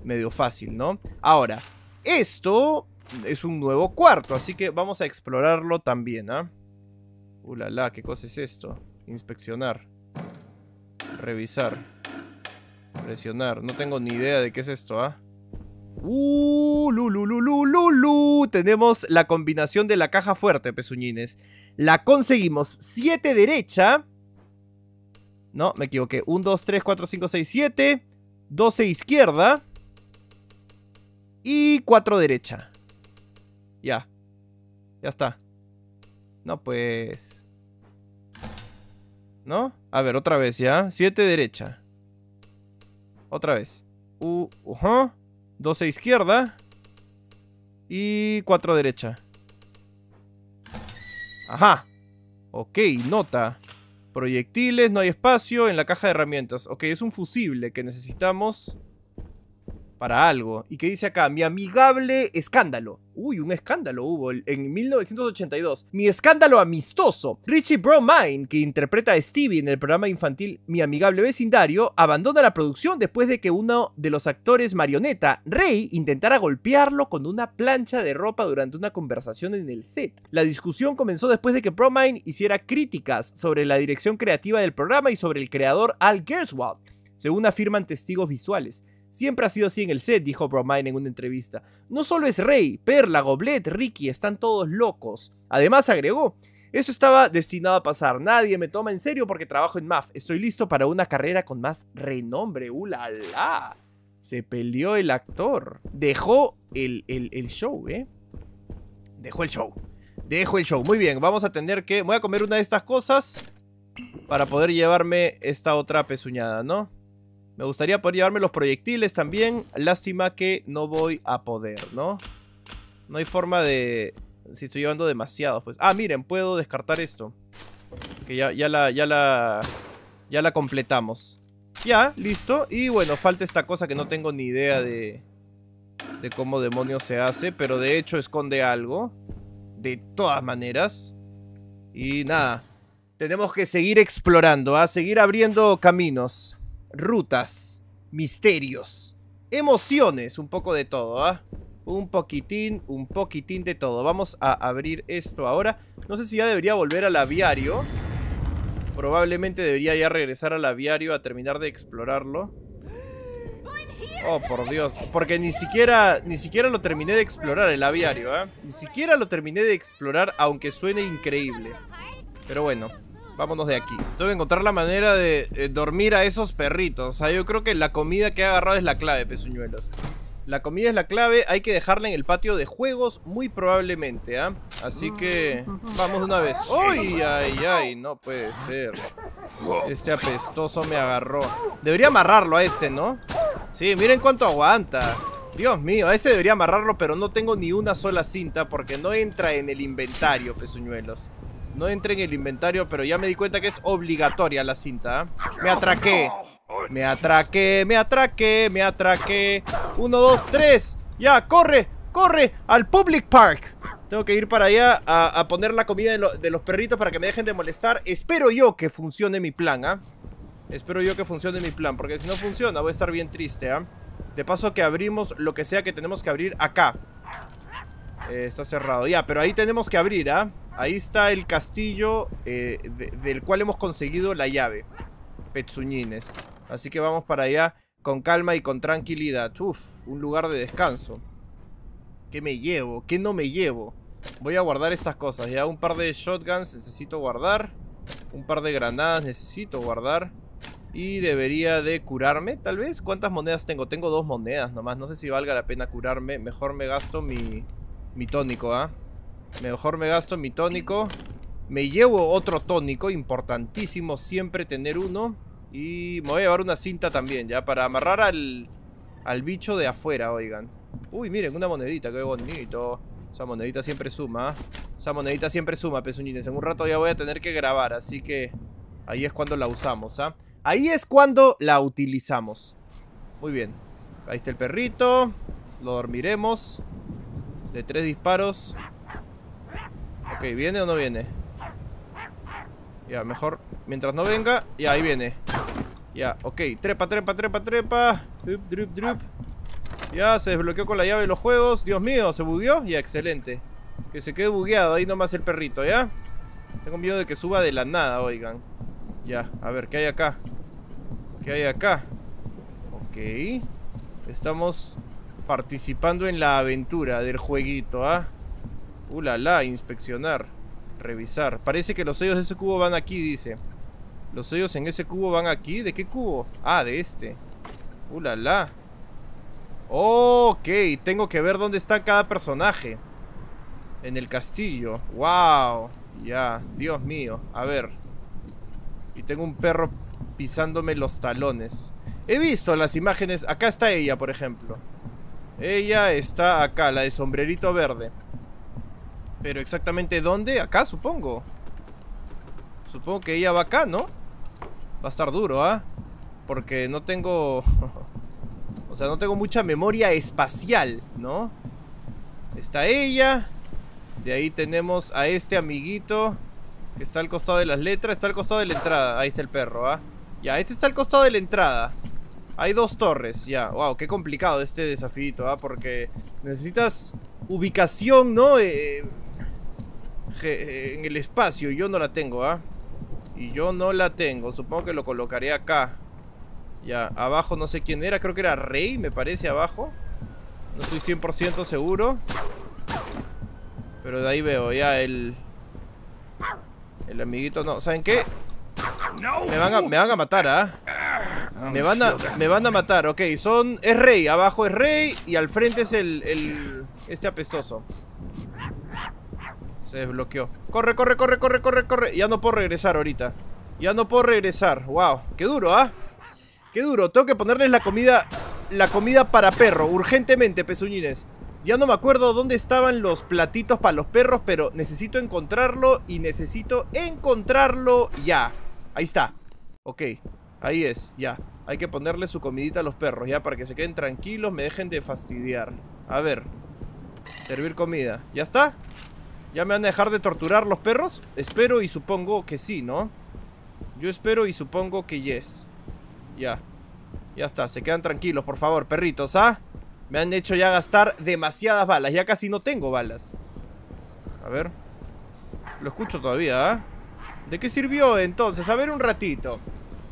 S1: medio fácil, ¿no? Ahora, esto es un nuevo cuarto, así que vamos a explorarlo también, ¿ah? Uh, la, la, ¿qué cosa es esto? Inspeccionar Revisar Presionar, no tengo ni idea de qué es esto, ¿ah? Uh, Tenemos la combinación de la caja fuerte, pezuñines. La conseguimos. 7 derecha. No, me equivoqué. 1, 2, 3, 4, 5, 6, 7. 12 izquierda. Y 4 derecha. Ya. Ya está. No, pues... ¿No? A ver, otra vez, ¿ya? 7 derecha. Otra vez. Uh, uh -huh. 12 izquierda. Y 4 derecha. Ajá. Ok, nota. Proyectiles, no hay espacio en la caja de herramientas. Ok, es un fusible que necesitamos algo. ¿Y qué dice acá? Mi amigable escándalo. Uy, un escándalo hubo en 1982. Mi escándalo amistoso. Richie Bromine, que interpreta a Stevie en el programa infantil Mi amigable vecindario, abandona la producción después de que uno de los actores marioneta, Ray, intentara golpearlo con una plancha de ropa durante una conversación en el set. La discusión comenzó después de que Bromine hiciera críticas sobre la dirección creativa del programa y sobre el creador Al Gerswald, según afirman testigos visuales. Siempre ha sido así en el set, dijo Bromine en una entrevista. No solo es Rey, Perla, Goblet, Ricky, están todos locos. Además agregó, eso estaba destinado a pasar. Nadie me toma en serio porque trabajo en MAF. Estoy listo para una carrera con más renombre. ¡Ulala! Se peleó el actor. Dejó el, el, show, ¿eh? Dejó el show. Dejó el show. Muy bien, vamos a tener que... Voy a comer una de estas cosas para poder llevarme esta otra pezuñada, ¿no? Me gustaría poder llevarme los proyectiles también. Lástima que no voy a poder, ¿no? No hay forma de... Si estoy llevando demasiados, pues... Ah, miren, puedo descartar esto. Que ya, ya la... Ya la... Ya la completamos. Ya, listo. Y bueno, falta esta cosa que no tengo ni idea de... De cómo demonios se hace. Pero de hecho esconde algo. De todas maneras. Y nada. Tenemos que seguir explorando, a ¿ah? seguir abriendo caminos rutas, misterios, emociones, un poco de todo, ¿ah? Un poquitín, un poquitín de todo. Vamos a abrir esto ahora. No sé si ya debería volver al aviario. Probablemente debería ya regresar al aviario a terminar de explorarlo. Oh, por Dios. Porque ni siquiera, ni siquiera lo terminé de explorar el aviario, ¿eh? Ni siquiera lo terminé de explorar, aunque suene increíble. Pero bueno, Vámonos de aquí. Tengo que encontrar la manera de dormir a esos perritos. O sea, yo creo que la comida que he agarrado es la clave, pezuñuelos. La comida es la clave, hay que dejarla en el patio de juegos muy probablemente, ¿ah? Así que vamos de una vez. ¡Ay, ay, ay! No puede ser. Este apestoso me agarró. Debería amarrarlo a ese, ¿no? Sí, miren cuánto aguanta. Dios mío, a ese debería amarrarlo, pero no tengo ni una sola cinta porque no entra en el inventario, pezuñuelos. No entré en el inventario, pero ya me di cuenta que es obligatoria la cinta. ¿eh? Me atraqué. Me atraqué, me atraqué, me atraqué. Uno, dos, tres. Ya, corre, corre al Public Park. Tengo que ir para allá a, poner la comida de, los perritos para que me dejen de molestar. Espero yo que funcione mi plan, ¿ah? Espero yo que funcione mi plan, porque si no funciona voy a estar bien triste, ¿ah? De paso que abrimos lo que sea que tenemos que abrir acá. Eh, está cerrado. Ya, pero ahí tenemos que abrir, ¿ah? Ahí está el castillo eh, del cual hemos conseguido la llave. Petsuñines. Así que vamos para allá con calma y con tranquilidad. Uf, un lugar de descanso. ¿Qué me llevo? ¿Qué no me llevo? Voy a guardar estas cosas. Ya un par de shotguns necesito guardar. Un par de granadas necesito guardar. Y debería de curarme, tal vez. ¿Cuántas monedas tengo? Tengo dos monedas nomás. No sé si valga la pena curarme. Mejor me gasto mi, mi tónico, ¿ah? Mejor me gasto mi tónico. Me llevo otro tónico, importantísimo siempre tener uno. Y me voy a llevar una cinta también, ya, para amarrar al, al bicho de afuera, oigan. Uy, miren, una monedita, qué bonito. Esa monedita siempre suma. ¿ah? Esa monedita siempre suma, pezuñines. En un rato ya voy a tener que grabar, así que ahí es cuando la usamos, ¿ah? Ahí es cuando la utilizamos. Muy bien. Ahí está el perrito. Lo dormiremos. De tres disparos. Ok, ¿viene o no viene? Ya, mejor mientras no venga. Ya, ahí viene. Ya, ok. Trepa, trepa, trepa, trepa. Drup, drup, drup. Ya, se desbloqueó con la llave de los juegos. Dios mío, ¿se bugueó? Ya, excelente. Que se quede bugueado ahí nomás el perrito, ¿ya? Tengo miedo de que suba de la nada, oigan. Ya, a ver, ¿qué hay acá? ¿Qué hay acá? Ok. Estamos participando en la aventura del jueguito, ¿ah? Uh, la, inspeccionar. Revisar. Parece que los sellos de ese cubo van aquí, dice. Los sellos en ese cubo van aquí. ¿De qué cubo? Ah, de este. Uh, la, la. Ok, tengo que ver dónde está cada personaje. En el castillo. Wow. Ya, Dios mío. A ver. Y tengo un perro pisándome los talones. He visto las imágenes. Acá está ella, por ejemplo. Ella está acá, la de sombrerito verde. Pero exactamente dónde? Acá, supongo. Supongo que ella va acá, ¿no? Va a estar duro, ¿ah? Porque no tengo... o sea, no tengo mucha memoria espacial, ¿no? Está ella. De ahí tenemos a este amiguito. Que está al costado de las letras. Está al costado de la entrada. Ahí está el perro, ¿ah? Ya, este está al costado de la entrada. Hay dos torres, ya. Wow, qué complicado este desafío, ¿ah? Porque necesitas ubicación, ¿no? Eh, en el espacio. Yo no la tengo, ¿ah? Y yo no la tengo. Supongo que lo colocaré acá. Ya, abajo no sé quién era. Creo que era Rey, me parece, abajo. No estoy 100% seguro. Pero de ahí veo ya el... El amiguito no. ¿Saben qué? Me van a, me van a matar, ¿ah? Me van a, me van a matar, ok, son... Es rey, abajo es rey y al frente es el... el este apestoso Se desbloqueó Corre, corre, corre, corre, corre, corre Ya no puedo regresar ahorita Ya no puedo regresar, wow, qué duro, ¿ah? Qué duro, tengo que ponerles la comida La comida para perro, urgentemente, pezuñines Ya no me acuerdo dónde estaban los platitos para los perros Pero necesito encontrarlo y necesito encontrarlo ya Ahí está Ok Ahí es, ya. Hay que ponerle su comidita a los perros, ya, para que se queden tranquilos, me dejen de fastidiar. A ver. Servir comida. ¿Ya está? ¿Ya me van a dejar de torturar los perros? Espero y supongo que sí, ¿no? Yo espero y supongo que yes. Ya. Ya está, se quedan tranquilos, por favor, perritos, ¿ah? Me han hecho ya gastar demasiadas balas. Ya casi no tengo balas. A ver. Lo escucho todavía, ¿ah? ¿De qué sirvió entonces? A ver un ratito.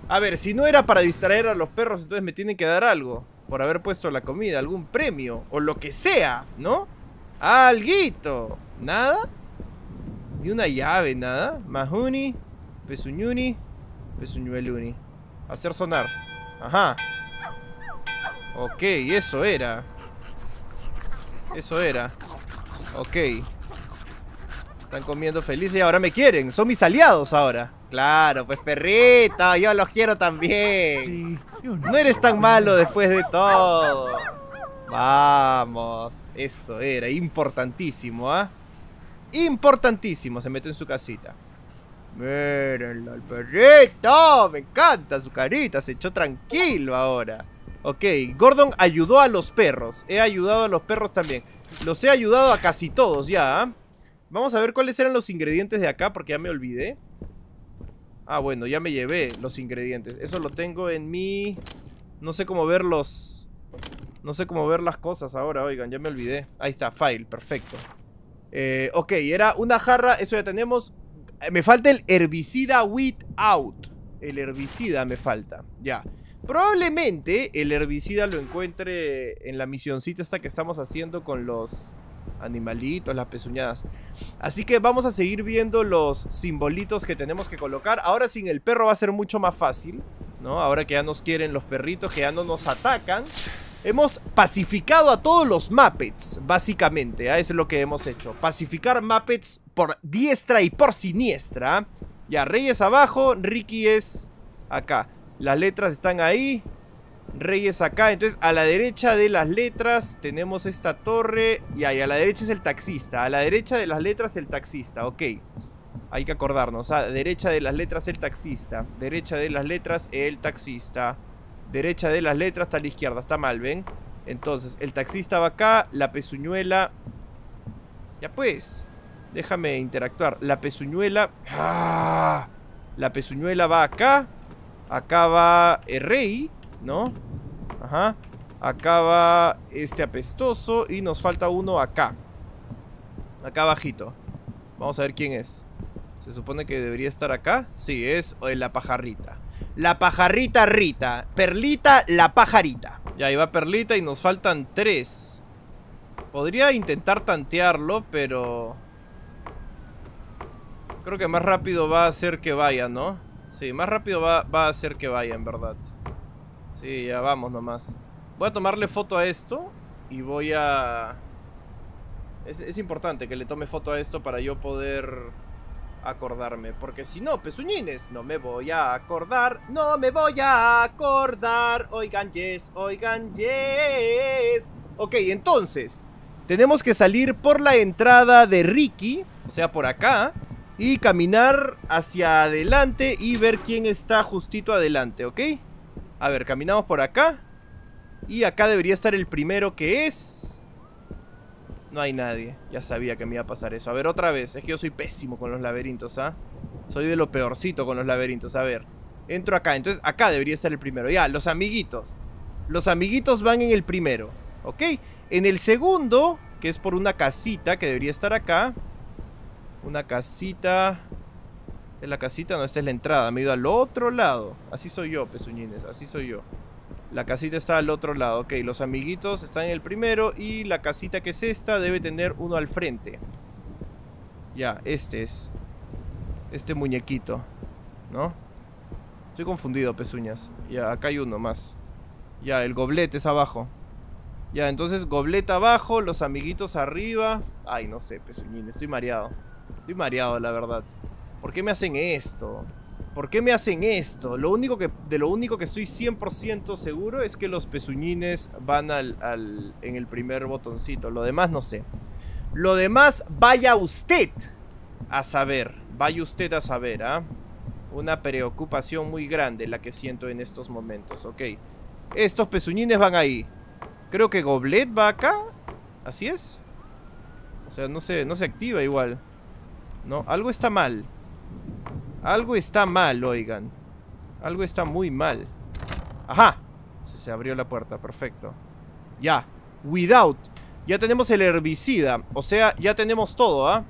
S1: A ver, si no era para distraer a los perros, entonces me tienen que dar algo. Por haber puesto la comida, algún premio. O lo que sea, ¿no? Alguito. ¿Nada? Ni una llave, nada. Mahuni. Pesuñuni. Pesuñueluni. Hacer sonar. Ajá. Ok, eso era. Eso era. Ok. Están comiendo felices y ahora me quieren. Son mis aliados ahora. Claro, pues perrito, yo los quiero también. no eres tan malo después de todo. Vamos, eso era importantísimo, ¿ah? Importantísimo, se mete en su casita. Mírenlo al perrito, me encanta su carita, se echó tranquilo ahora. Ok, Gordon ayudó a los perros, he ayudado a los perros también. Los he ayudado a casi todos ya, ¿ah? Vamos a ver cuáles eran los ingredientes de acá porque ya me olvidé. Ah, bueno, ya me llevé los ingredientes. Eso lo tengo en mi... No sé cómo ver los... No sé cómo ver las cosas ahora, oigan, ya me olvidé. Ahí está, file, perfecto. Eh, ok, era una jarra, eso ya tenemos. Eh, me falta el herbicida weed out. El herbicida me falta, ya. Probablemente el herbicida lo encuentre en la misioncita esta que estamos haciendo con los animalitos, las pezuñadas. Así que vamos a seguir viendo los simbolitos que tenemos que colocar. Ahora sin el perro va a ser mucho más fácil, ¿no? Ahora que ya nos quieren los perritos, que ya no nos atacan. Hemos pacificado a todos los Muppets, básicamente, eso es lo que hemos hecho. Pacificar Muppets por diestra y por siniestra. Ya, Reyes abajo, Ricky es acá. Las letras están ahí. Reyes acá. Entonces, a la derecha de las letras tenemos esta torre. Y ahí, a la derecha es el taxista. A la derecha de las letras el taxista. Ok. Hay que acordarnos. A derecha de las letras el taxista. Derecha de las letras el taxista. Derecha de las letras está a la izquierda. Está mal, ¿ven? Entonces, el taxista va acá. La pezuñuela... Ya pues. Déjame interactuar. La pezuñuela... ¡Ah! La pezuñuela va acá. Acá va el rey, ¿no? Ajá. Acá va este apestoso. Y nos falta uno acá. Acá abajito. Vamos a ver quién es. Se supone que debería estar acá. Sí, es la pajarrita. La pajarrita Rita. Perlita, la pajarita. Ya, ahí va Perlita y nos faltan tres. Podría intentar tantearlo, pero... Creo que más rápido va a hacer que vaya, ¿no? Sí, más rápido va, a hacer que vaya, en verdad. Sí, ya vamos nomás. Voy a tomarle foto a esto y voy a... Es importante que le tome foto a esto para yo poder acordarme. Porque si no, pezuñines, no me voy a acordar. No me voy a acordar. Oigan, yes, oigan, yes. Ok, entonces, tenemos que salir por la entrada de Ricky, o sea, por acá. Y caminar hacia adelante y ver quién está justito adelante, ¿ok? A ver, caminamos por acá. Y acá debería estar el primero que es... No hay nadie. Ya sabía que me iba a pasar eso. A ver, otra vez. Es que yo soy pésimo con los laberintos, ¿ah? Soy de lo peorcito con los laberintos. A ver. Entro acá. Entonces acá debería estar el primero. Ya, los amiguitos. Los amiguitos van en el primero. ¿Ok? En el segundo, que es por una casita que debería estar acá. Una casita... ¿Es la casita? No, esta es la entrada. Me he ido al otro lado. Así soy yo, pezuñines. Así soy yo. La casita está al otro lado. Ok, los amiguitos están en el primero. Y la casita que es esta debe tener uno al frente. Ya, este es. Este muñequito. ¿No? Estoy confundido, pezuñas. Ya, acá hay uno más. Ya, el goblete es abajo. Ya, entonces gobleta abajo, los amiguitos arriba. Ay, no sé, pezuñín, estoy mareado. Estoy mareado, la verdad. ¿Por qué me hacen esto? ¿Por qué me hacen esto? Lo único que, de lo único que estoy 100% seguro es que los pezuñines van al, en el primer botoncito. Lo demás no sé. Lo demás, vaya usted a saber. Vaya usted a saber, ¿ah? Una preocupación muy grande la que siento en estos momentos, ok. Estos pezuñines van ahí. Creo que Goblet va acá. ¿Así es? O sea, no se, no se activa igual. No, algo está mal. Algo está mal, oigan. Algo está muy mal. ¡Ajá! Se, abrió la puerta, perfecto. Ya. Without. Ya tenemos el herbicida. O sea, ya tenemos todo, ¿ah?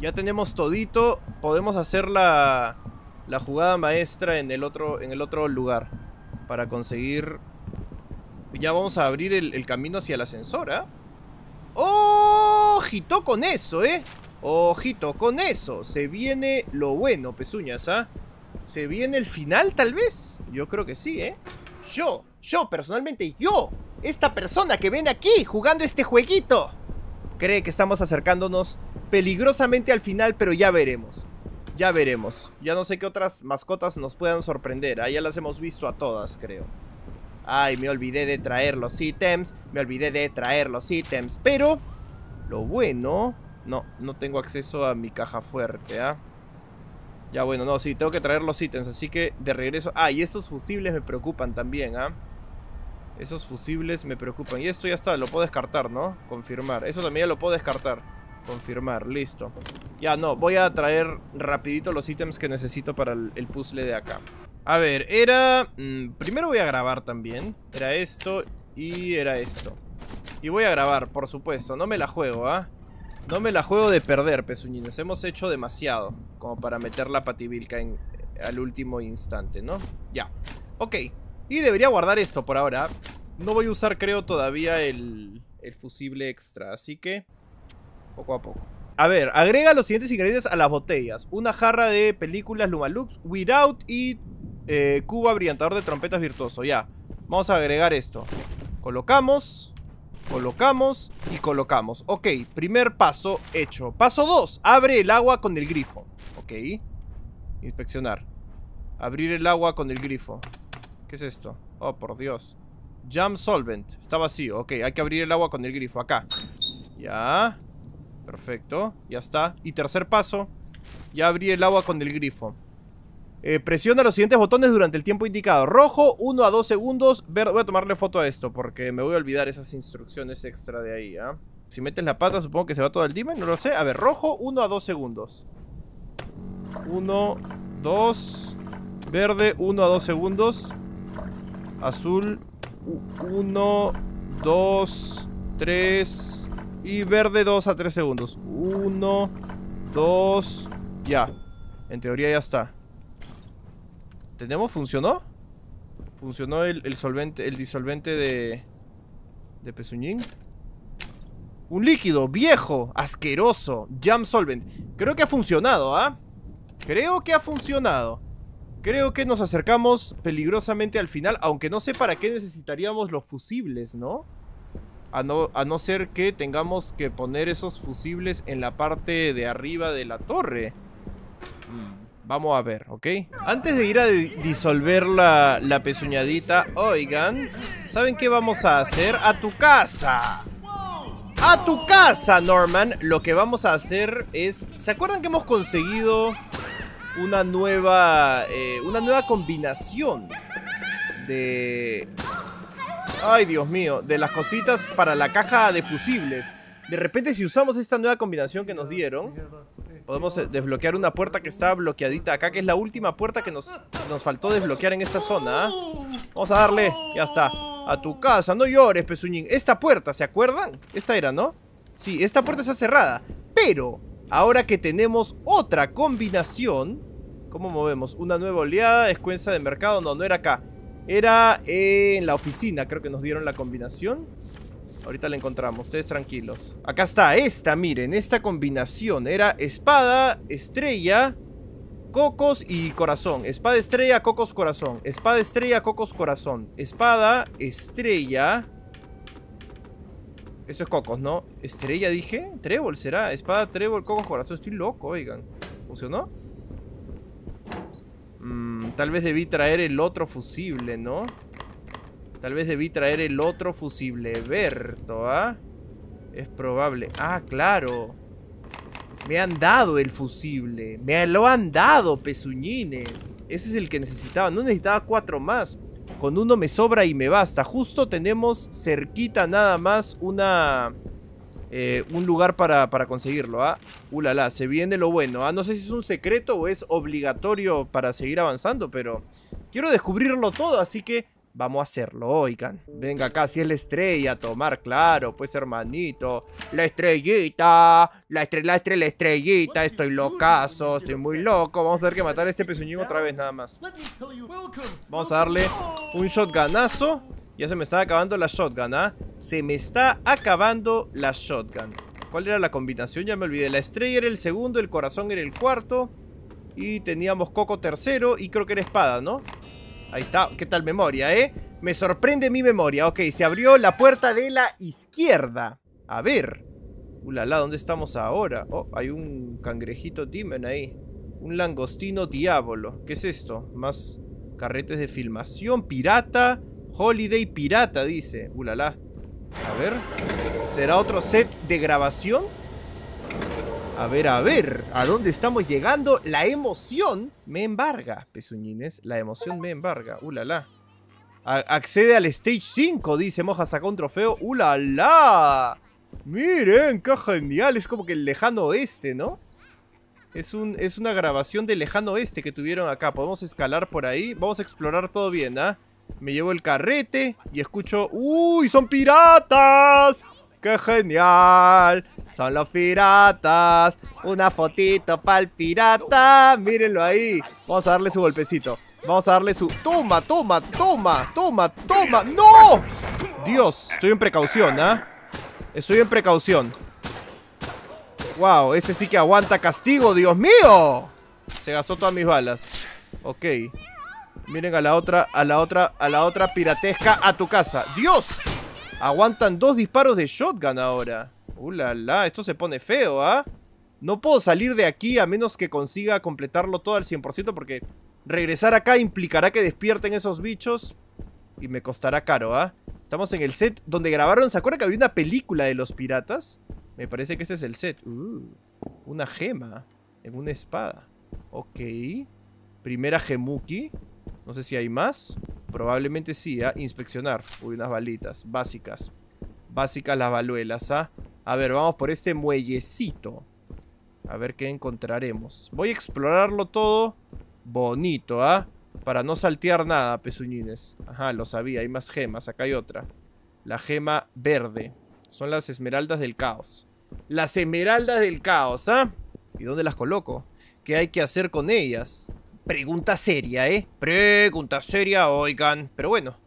S1: Ya tenemos todito. Podemos hacer la, la jugada maestra en el otro, en el otro lugar. Para conseguir... Ya vamos a abrir el, camino hacia el ascensor, ¿ah? ¡Ojito con eso, eh! Ojito con eso. Se viene lo bueno, pezuñas, ¿ah? ¿Se viene el final, tal vez? Yo creo que sí, ¿eh? Yo, yo, personalmente, yo. Esta persona que ven aquí jugando este jueguito. Cree que estamos acercándonos peligrosamente al final, pero ya veremos. Ya veremos. Ya no sé qué otras mascotas nos puedan sorprender. Ahí ya las hemos visto a todas, creo. Ay, me olvidé de traer los ítems. Me olvidé de traer los ítems. Pero, lo bueno no, no tengo acceso a mi caja fuerte, ¿ah? Ya bueno, no, sí, tengo que traer los ítems, así que de regreso... Ah, y estos fusibles me preocupan también, ¿ah? Esos fusibles me preocupan. Y esto ya está, lo puedo descartar, ¿no? Confirmar. Eso también ya lo puedo descartar. Confirmar, listo. Ya, no, voy a traer rapidito los ítems que necesito para el, puzzle de acá. A ver, era... Mm, primero voy a grabar también. Era esto y era esto. Y voy a grabar, por supuesto. No me la juego, ¿ah? No me la juego de perder, pezuñines. Hemos hecho demasiado como para meter la patibilca al último instante, ¿no? Ya. Ok. Y debería guardar esto por ahora. No voy a usar, creo, todavía el, el fusible extra. Así que, poco a poco. A ver, agrega los siguientes ingredientes a las botellas. Una jarra de películas Lumalux, Without y eh, cubo abrillantador de trompetas virtuoso. Ya, vamos a agregar esto. Colocamos. Colocamos y colocamos. Ok, primer paso hecho. Paso 2. Abre el agua con el grifo. Ok. Inspeccionar. Abrir el agua con el grifo. ¿Qué es esto? Oh, por Dios. Jam Solvent. Está vacío. Ok, hay que abrir el agua con el grifo. Acá. Ya. Perfecto. Ya está. Y tercer paso. Ya abrí el agua con el grifo. Eh, presiona los siguientes botones durante el tiempo indicado. Rojo, 1 a 2 segundos. Verde, voy a tomarle foto a esto porque me voy a olvidar esas instrucciones extra de ahí. ¿ah? Si metes la pata supongo que se va todo el dime, no lo sé. A ver, rojo, 1 a 2 segundos. 1, 2. Verde, 1 a 2 segundos. Azul, 1, 2, 3. Y verde, 2 a 3 segundos. 1, 2. Ya. En teoría ya está. ¿Tenemos? ¿Funcionó? Funcionó el, solvente, el disolvente de... De pezuñín. Un líquido viejo, asqueroso, Jam Solvent. Creo que ha funcionado, ¿ah? Creo que ha funcionado. Creo que nos acercamos peligrosamente al final, aunque no sé para qué necesitaríamos los fusibles, ¿no? A no, a no ser que tengamos que poner esos fusibles en la parte de arriba de la torre. Mm. Vamos a ver, ¿ok? Antes de ir a disolver la, la pezuñadita, oigan, ¿saben qué vamos a hacer? ¡A tu casa! ¡A tu casa, Norman! Lo que vamos a hacer es... ¿Se acuerdan que hemos conseguido una nueva... Eh, una nueva combinación de... Ay, Dios mío, de las cositas para la caja de fusibles. De repente, si usamos esta nueva combinación que nos dieron Podemos eh, desbloquear una puerta que está bloqueadita acá, que es la última puerta que nos, nos faltó desbloquear en esta zona. ¿ah? Vamos a darle, ya está. A tu casa, no llores, pezuñín. Esta puerta, ¿se acuerdan? Esta era, ¿no? Sí, esta puerta está cerrada. Pero, ahora que tenemos otra combinación... ¿Cómo movemos? Una nueva oleada, descuenta de mercado. No, no era acá. Era en la oficina, creo que nos dieron la combinación. Ahorita la encontramos, ustedes tranquilos. Acá está, esta, miren, esta combinación. Era espada, estrella, cocos y corazón. Espada, estrella, cocos, corazón. Espada, estrella, cocos, corazón. Espada, estrella... Esto es cocos, ¿no? ¿Estrella dije? Trébol será. Espada, trébol, cocos, corazón. Estoy loco, oigan. ¿Funcionó? Mm, tal vez debí traer el otro fusible, ¿no? Tal vez debí traer el otro fusible Berto, ¿ah? Es probable. Ah, claro. Me han dado el fusible. Me lo han dado, pezuñines. Ese es el que necesitaba. No necesitaba cuatro más. Con uno me sobra y me basta. Justo tenemos cerquita nada más una... Eh, un lugar para, para conseguirlo, ¿ah? Ulala, se viene lo bueno, ¿ah? No sé si es un secreto o es obligatorio para seguir avanzando, pero... Quiero descubrirlo todo, así que Vamos a hacerlo, oigan. Venga acá, si es la estrella, tomar, claro, pues hermanito. La estrellita, la estrella, la estrella, la estrellita, estoy locazo, estoy muy loco. Vamos a tener que matar a este pezuñín otra vez nada más. Vamos a darle un shotgunazo. Ya se me está acabando la shotgun, ¿ah? Se me está acabando la shotgun. ¿Cuál era la combinación? Ya me olvidé. La estrella era el segundo, el corazón era el cuarto. Y teníamos Coco tercero y creo que era espada, ¿no? Ahí está, ¿qué tal memoria, eh? Me sorprende mi memoria. Ok, se abrió la puerta de la izquierda. A ver. Ulala, ¿dónde estamos ahora? Oh, hay un cangrejito Timen ahí. Un langostino diablo. ¿Qué es esto? Más carretes de filmación. Pirata. Holiday pirata, dice. Ulala. A ver. ¿Será otro set de grabación? A ver, a ver, ¿a dónde estamos llegando? La emoción me embarga, pezuñines. La emoción me embarga. ¡Uh, la, accede al Stage 5, dice Moja, sacó un trofeo. ¡Uh, la, la! Miren, qué genial. Es como que el lejano oeste, ¿no? Es, un, es una grabación del lejano oeste que tuvieron acá. Podemos escalar por ahí. Vamos a explorar todo bien, ¿ah? Me llevo el carrete y escucho... ¡Uy, son piratas! ¡Qué genial! Son los piratas. Una fotito para el pirata. Mírenlo ahí. Vamos a darle su golpecito. Vamos a darle su... ¡Toma, toma, toma, toma, toma! ¡No! Dios, estoy en precaución, ¿ah? Estoy en precaución. Wow, ese sí que aguanta castigo, Dios mío. Se gastó todas mis balas. Ok. Miren a la otra, a la otra, a la otra piratesca a tu casa. ¡Dios! Aguantan dos disparos de shotgun ahora. Uh, la, esto se pone feo, ¿ah? No puedo salir de aquí a menos que consiga completarlo todo al 100% porque Regresar acá implicará que despierten esos bichos y me costará caro, ¿ah? Estamos en el set donde grabaron... ¿Se acuerdan que había una película de los piratas? Me parece que este es el set. Uh, una gema en una espada. Ok. Primera gemuki. No sé si hay más. Probablemente sí, ¿ah? Inspeccionar. Uy, unas balitas. Básicas. Básicas las baluelas, ¿ah? A ver, vamos por este muellecito. A ver qué encontraremos. Voy a explorarlo todo bonito, ¿ah? Para no saltear nada, pezuñines. Ajá, lo sabía. Hay más gemas. Acá hay otra. La gema verde. Son las esmeraldas del caos. Las esmeraldas del caos, ¿ah? ¿Y dónde las coloco? ¿Qué hay que hacer con ellas? Pregunta seria, ¿eh? Pregunta seria, oigan. Pero bueno,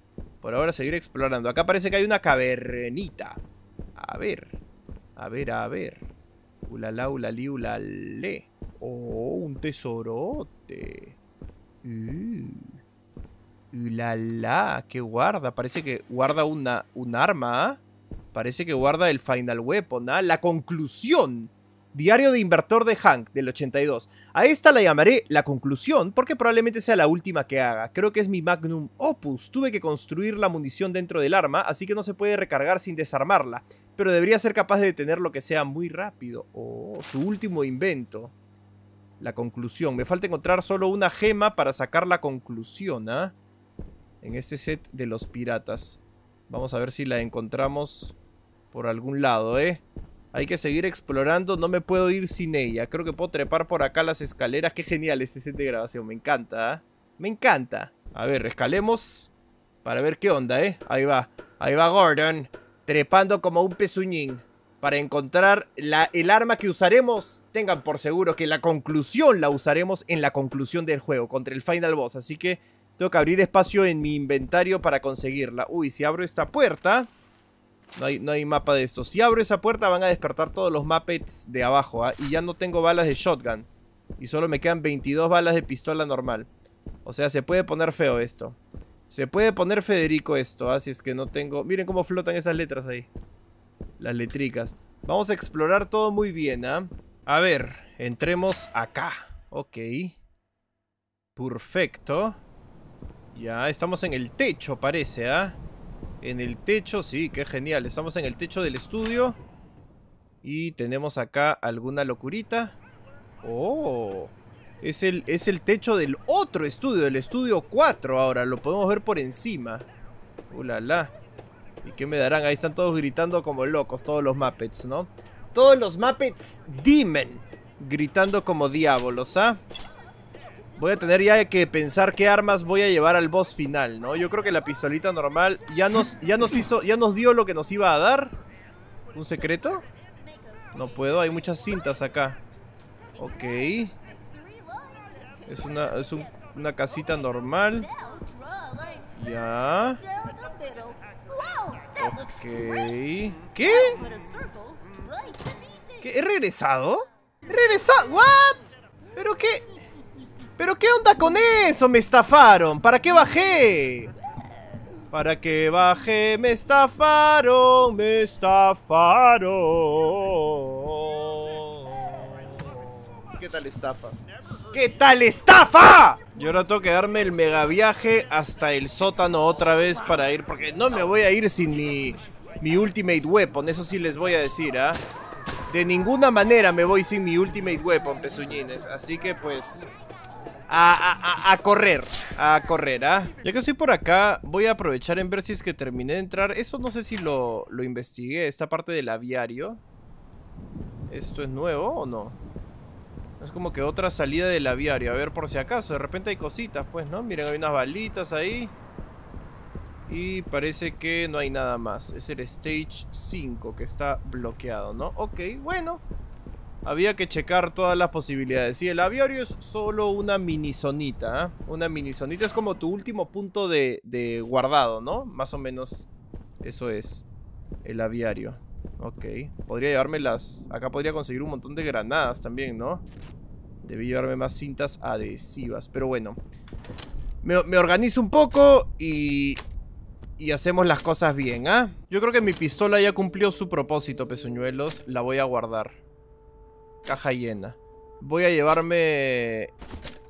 S1: por ahora seguir explorando. Acá parece que hay una cavernita. A ver. A ver, a ver. Ulala, ulali, ulale. Oh, un tesorote. Uh. Ulala, ¿qué guarda? Parece que guarda una, un arma. ¿ah? Parece que guarda el Final Weapon. ¿ah? La conclusión Diario de Invertor de Hank, del 82. A esta la llamaré La Conclusión, porque probablemente sea la última que haga. Creo que es mi magnum opus. Tuve que construir la munición dentro del arma, así que no se puede recargar sin desarmarla. Pero debería ser capaz de detener lo que sea muy rápido. Oh, su último invento. La conclusión. Me falta encontrar solo una gema para sacar la conclusión, ¿ah? En este set de los piratas. Vamos a ver si la encontramos por algún lado, ¿eh? Hay que seguir explorando, no me puedo ir sin ella. Creo que puedo trepar por acá las escaleras. Qué genial este set de grabación, me encanta, ¿eh? Me encanta. A ver, escalemos para ver qué onda, ¿eh? Ahí va, ahí va Gordon, trepando como un pezuñín. Para encontrar la, el arma que usaremos, tengan por seguro que la conclusión la usaremos en la conclusión del juego, contra el final boss. Así que tengo que abrir espacio en mi inventario para conseguirla. Uy, si abro esta puerta... No hay, no hay mapa de esto. Si abro esa puerta van a despertar todos los Muppets de abajo. ¿ah? Y ya no tengo balas de shotgun. Y solo me quedan 22 balas de pistola normal. O sea, se puede poner feo esto. Se puede poner Federico esto. Así ¿ah? es que no tengo... Miren cómo flotan esas letras ahí. Las letricas. Vamos a explorar todo muy bien, ¿ah? A ver, entremos acá. Ok. Perfecto. Ya, estamos en el techo, parece, ¿ah? En el techo, sí, qué genial. Estamos en el techo del estudio. Y tenemos acá alguna locurita. Oh, es el, es el techo del otro estudio, el estudio 4 ahora. Lo podemos ver por encima. Uh, la, ¿Y qué me darán? Ahí están todos gritando como locos, todos los Muppets, ¿no? Todos los Muppets Demon. Gritando como diablos, ¿ah? Voy a tener ya que pensar qué armas voy a llevar al boss final, ¿no? Yo creo que la pistolita normal ya nos, ya nos hizo, ya nos dio lo que nos iba a dar. ¿Un secreto? No puedo, hay muchas cintas acá. Ok. Es una, es una casita normal. Ya. Ok. ¿Qué? ¿Qué? ¿He regresado? ¿He regresado? ¿What? ¿Pero qué? ¿Pero qué onda con eso? Me estafaron. ¿Para qué bajé? Para que bajé, me estafaron, me estafaron. ¿Qué tal estafa? ¿Qué tal estafa? Yo ahora tengo que darme el mega viaje hasta el sótano otra vez para ir, porque no me voy a ir sin mi, mi ultimate weapon, eso sí les voy a decir, ¿ah? De ninguna manera me voy sin mi ultimate weapon, pezuñines, así que pues a, correr, a correr, ¿ah? Ya que estoy por acá, voy a aprovechar en ver si es que terminé de entrar. Esto no sé si lo, lo investigué, esta parte del aviario. ¿Esto es nuevo o no? Es como que otra salida del aviario. A ver por si acaso, de repente hay cositas, pues, ¿no? Miren, hay unas balitas ahí. Y parece que no hay nada más. Es el Stage 5 que está bloqueado, ¿no? Ok, bueno. Había que checar todas las posibilidades. Sí, el aviario es solo una mini zonita. ¿eh? Una mini zonita es como tu último punto de, guardado, ¿no? Más o menos eso es el aviario. Ok. Podría llevarme las... Acá podría conseguir un montón de granadas también, ¿no? Debí llevarme más cintas adhesivas. Pero bueno. Me, organizo un poco y... Y hacemos las cosas bien, ¿ah? Yo creo que mi pistola ya cumplió su propósito, pezuñuelos. La voy a guardar. Caja llena. Voy a llevarme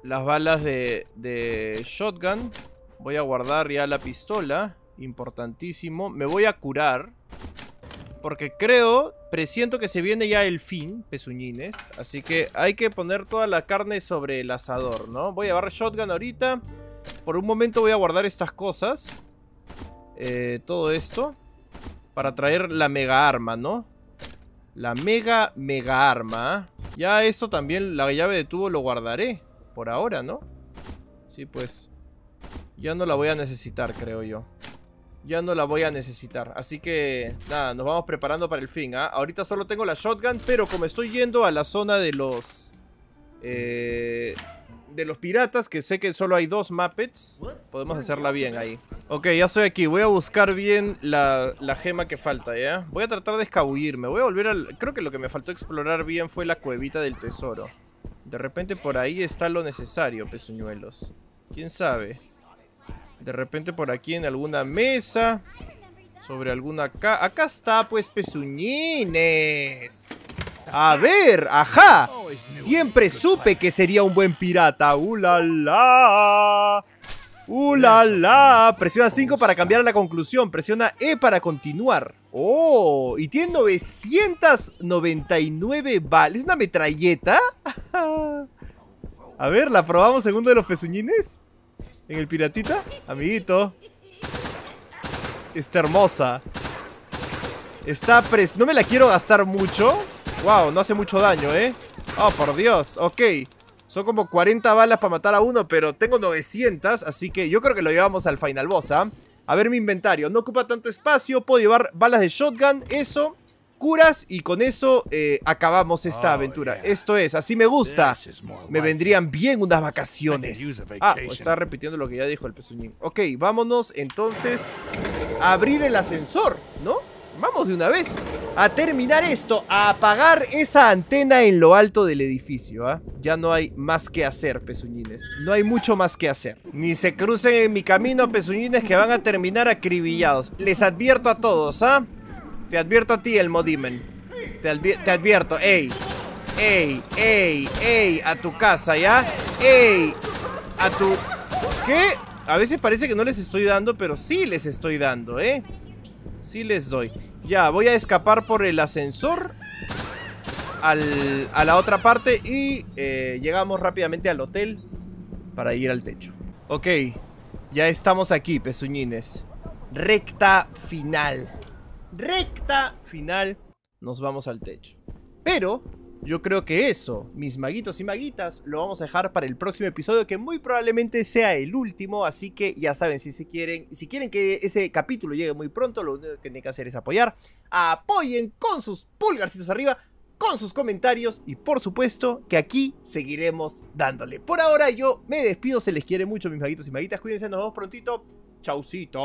S1: las balas de, de shotgun. Voy a guardar ya la pistola. Importantísimo. Me voy a curar. Porque creo, presiento que se viene ya el fin, pezuñines. Así que hay que poner toda la carne sobre el asador, ¿no? Voy a llevar shotgun ahorita. Por un momento voy a guardar estas cosas. Eh, todo esto. Para traer la mega arma, ¿no? La mega mega arma. Ya esto también, la llave de tubo lo guardaré. Por ahora, ¿no? Sí, pues. Ya no la voy a necesitar, creo yo ya no la voy a necesitar. Así que, nada, nos vamos preparando para el fin, ¿ah? Ahorita solo tengo la shotgun, pero como estoy yendo a la zona de los... Eh, de los piratas, que sé que solo hay dos Muppets, podemos hacerla bien ahí. Ok, ya estoy aquí. Voy a buscar bien la, la gema que falta, ¿ya? Voy a tratar de escabullirme. Voy a volver al... Creo que lo que me faltó explorar bien fue la cuevita del tesoro. De repente por ahí está lo necesario, pezuñuelos. ¿Quién sabe? De repente por aquí en alguna mesa. Sobre alguna acá. Acá está, pues, pezuñines. A ver, ajá. Siempre supe que sería un buen pirata. ¡Ulala! ¡Ulala! Presiona 5 para cambiar la conclusión. Presiona E para continuar. ¡Oh! Y tiene 999 balas. ¿Es una metralleta? A ver, ¿la probamos segundo de los pezuñines? en el piratita. Amiguito. Está hermosa. Está pres... No me la quiero gastar mucho. Wow, no hace mucho daño, ¿eh? Oh, por Dios. Ok. Son como 40 balas para matar a uno, pero tengo 900, así que yo creo que lo llevamos al final boss, ¿ah? A ver mi inventario. No ocupa tanto espacio, puedo llevar balas de shotgun, eso curas y con eso eh, acabamos esta oh, aventura. Esto es, así me gusta. Me vendrían bien unas vacaciones. Ah, está repitiendo lo que ya dijo el pezuñín. Ok, vámonos entonces a abrir el ascensor, ¿no? Vamos de una vez a terminar esto, a apagar esa antena en lo alto del edificio, ¿ah? Ya no hay más que hacer, pezuñines. No hay mucho más que hacer. Ni se crucen en mi camino, pezuñines, que van a terminar acribillados. Les advierto a todos, ¿ah? Te advierto a ti, el Modimen. Te, te advierto, ey. Ey, ey, ey, a tu casa, ¿ya? Ey, a tu... ¿Qué? A veces parece que no les estoy dando, pero sí les estoy dando, ¿eh? Sí les doy. Ya, voy a escapar por el ascensor al, a la otra parte y eh, llegamos rápidamente al hotel para ir al techo. Ok, ya estamos aquí, pezuñines. Recta final recta final, nos vamos al techo. Pero yo creo que eso, mis maguitos y maguitas, lo vamos a dejar para el próximo episodio que muy probablemente sea el último, así que ya saben, si se quieren, si quieren que ese capítulo llegue muy pronto, lo único que tienen que hacer es apoyar. Apoyen con sus pulgarcitos arriba, con sus comentarios y por supuesto que aquí seguiremos dándole. Por ahora yo me despido, se les quiere mucho mis maguitos y maguitas, cuídense, nos vemos prontito. Chaucito.